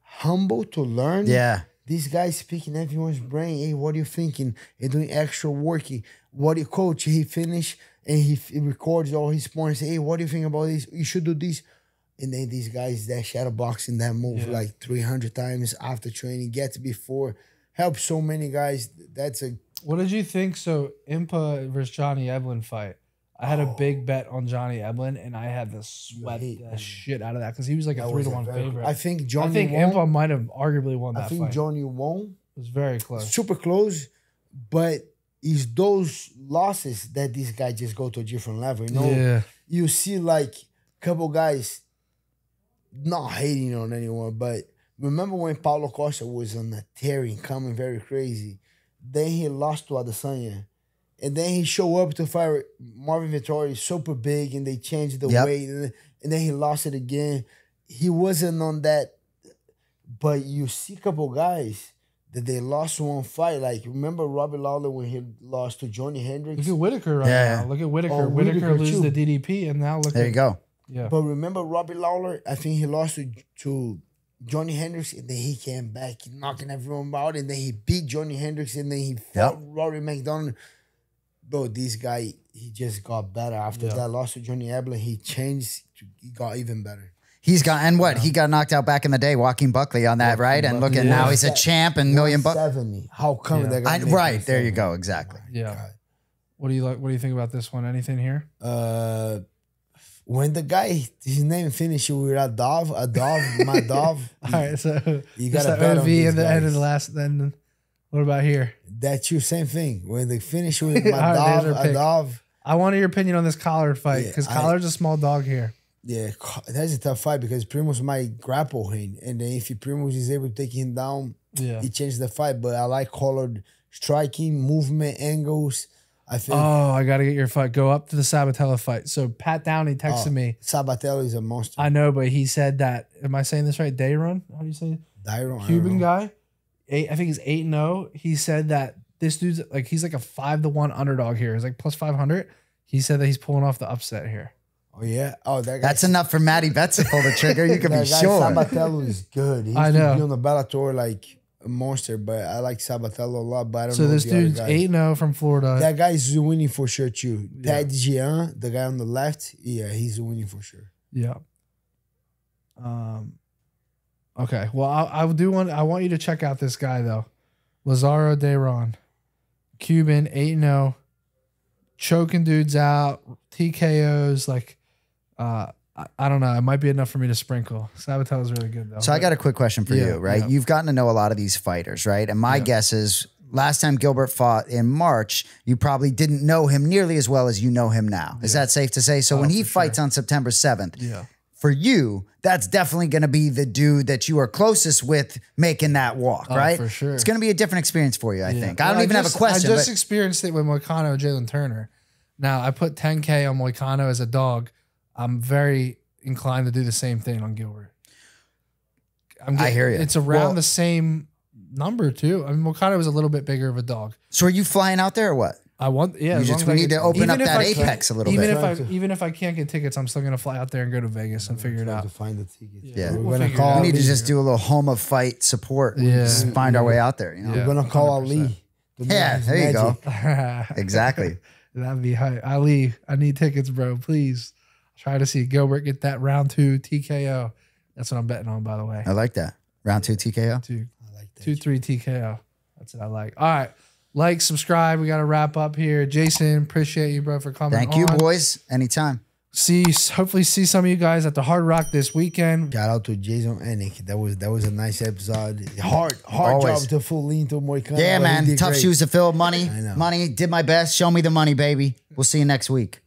humble to learn Yeah. these guys speaking everyone's brain. Hey, what are you thinking? And doing extra working. What do you coach? He finish and he, he records all his points. Hey, what do you think about this? You should do this. And then these guys that shadow boxing that move Yeah. like 300 times after training, gets before, helps so many guys. That's a What did you think? So Impa versus Johnny Eblen fight. I had a oh. big bet on Johnny Eblen, and I had to sweat the him. shit out of that because he was like a That three to one favorite. I think Johnny. I think won. Impa might have arguably won I think fight. Johnny won. it was very close. Super close, but it's those losses that this guy just go to a different level. You know, Yeah. you see like couple guys not hating on anyone, but remember when Paulo Costa was on the tearing, coming very crazy. Then he lost to Adesanya. And then he show up to fight Marvin Vettori, super big, and they changed the Yep. weight, and, and then he lost it again. He wasn't on that, but you see a couple guys that they lost one fight. Like remember Robbie Lawler when he lost to Johny Hendricks. Look at Whittaker right Yeah. now. Look at Whittaker. Oh, Whittaker, Whittaker loses the DDP, and now look There at you go. Yeah. But remember Robbie Lawler? I think he lost to, to Johny Hendricks, and then he came back knocking everyone out, and then he beat Johny Hendricks, and then he fought Rory MacDonald. Bro, this guy he just got better after Yeah. that loss to Johnny Eblen. He changed. To, he got even better. He's got and what he got knocked out back in the day, Joaquin Buckley on that, right? And look at Buckley. now he's a champ and million bucks. seventy. How come Yeah. that guy? I, right there, you go. Exactly. yeah. What do you like? What do you think about this one? Anything here? Uh, when the guy his name finished with a dove, a dove, my dove. All right, so You gotta the bet on OV these and the end of the last. Then what about here? That you same thing. When they finish with my right, dove, a dove. I want your opinion on this Collard fight because I- Collard's a small dog here. Yeah, that's a tough fight because Primus might grapple him, and then if Primus is able to take him down, Yeah. he changes the fight. But I like Collard striking, movement, angles. I think Oh, I got to get your fight. Go up to the Sabatello fight. So Pat Downey texted Oh. me. Sabatello is a monster. I know, but he said that. Am I saying this right? Day run? How do you say it? Dayron, I Cuban guy? Eight, I think he's eight and zero. He said that this dude's like he's like a five to one underdog here. He's like plus five hundred. He said that he's pulling off the upset here. Oh yeah. Oh, that guy. That's enough for Matty Betss to pull the trigger. You can that be guy sure. Sabatello is good. He I used to know. be on the Bellator like a monster, but I like Sabatello a lot. But I don't So know this the other dude's eight and zero from Florida. That guy's winning for sure too. That Gian, the guy on the left, yeah, he's winning for sure. Yeah. Um. Okay. Well, I, I do want. I want you to check out this guy though, Lazaro Dayron, Cuban, eight and zero, choking dudes out, TKOs. Like, uh, I, I don't know. It might be enough for me to sprinkle. Sabatel is really good though. So I got a quick question for Yeah, you, right? yeah. You've gotten to know a lot of these fighters, right? And my Yeah. guess is last time Gilbert fought in March, you probably didn't know him nearly as well as you know him now. Is that safe to say? So oh, when he Oh, fights on September 7th, Yeah. for you, that's definitely going to be the dude that you are closest with making that walk, Oh, right? for sure. It's going to be a different experience for you, I think. I Well, don't even just- have a question. I just but experienced it with Moicano, Jalen Turner. Now I put 10k on Moicano as a dog. I'm very inclined to do the same thing on Gilbert. I'm I hear you. It's around Well- the same number too. I mean, Moicano was a little bit bigger of a dog. so are you flying out there or what? I want, yeah. You just- we need get- to open up that I- apex a little even bit. if I to- even if I can't get tickets, I'm still gonna fly out there and go to Vegas and figure it out. to find the tickets. Yeah. we're We'll gonna figure it call. We need to just do a little home of fight support. Yeah. Just find our way out there, you know? Yeah. We're gonna call 100%. Ali. to Yeah, there you go. Exactly. That'd be high. Ali, I need tickets, bro. Please try to see Gilbert get that round two TKO. That's what I'm betting on, by the way. I like that. Round two TKO. Two, I like that. two, three TKO. That's what I like. All right. Like, subscribe. We got to wrap up here. Jason, appreciate you, bro, for coming. Thank you, on. boys. Anytime. See, hopefully, see some of you guys at the Hard Rock this weekend. Shout out to Jason Enick. That was that was a nice episode. Hard hard Always. job to full lean to Moicano. Yeah, man. did Tough great. shoes to fill. Money. Money. Did my best. Show me the money, baby. We'll see you next week.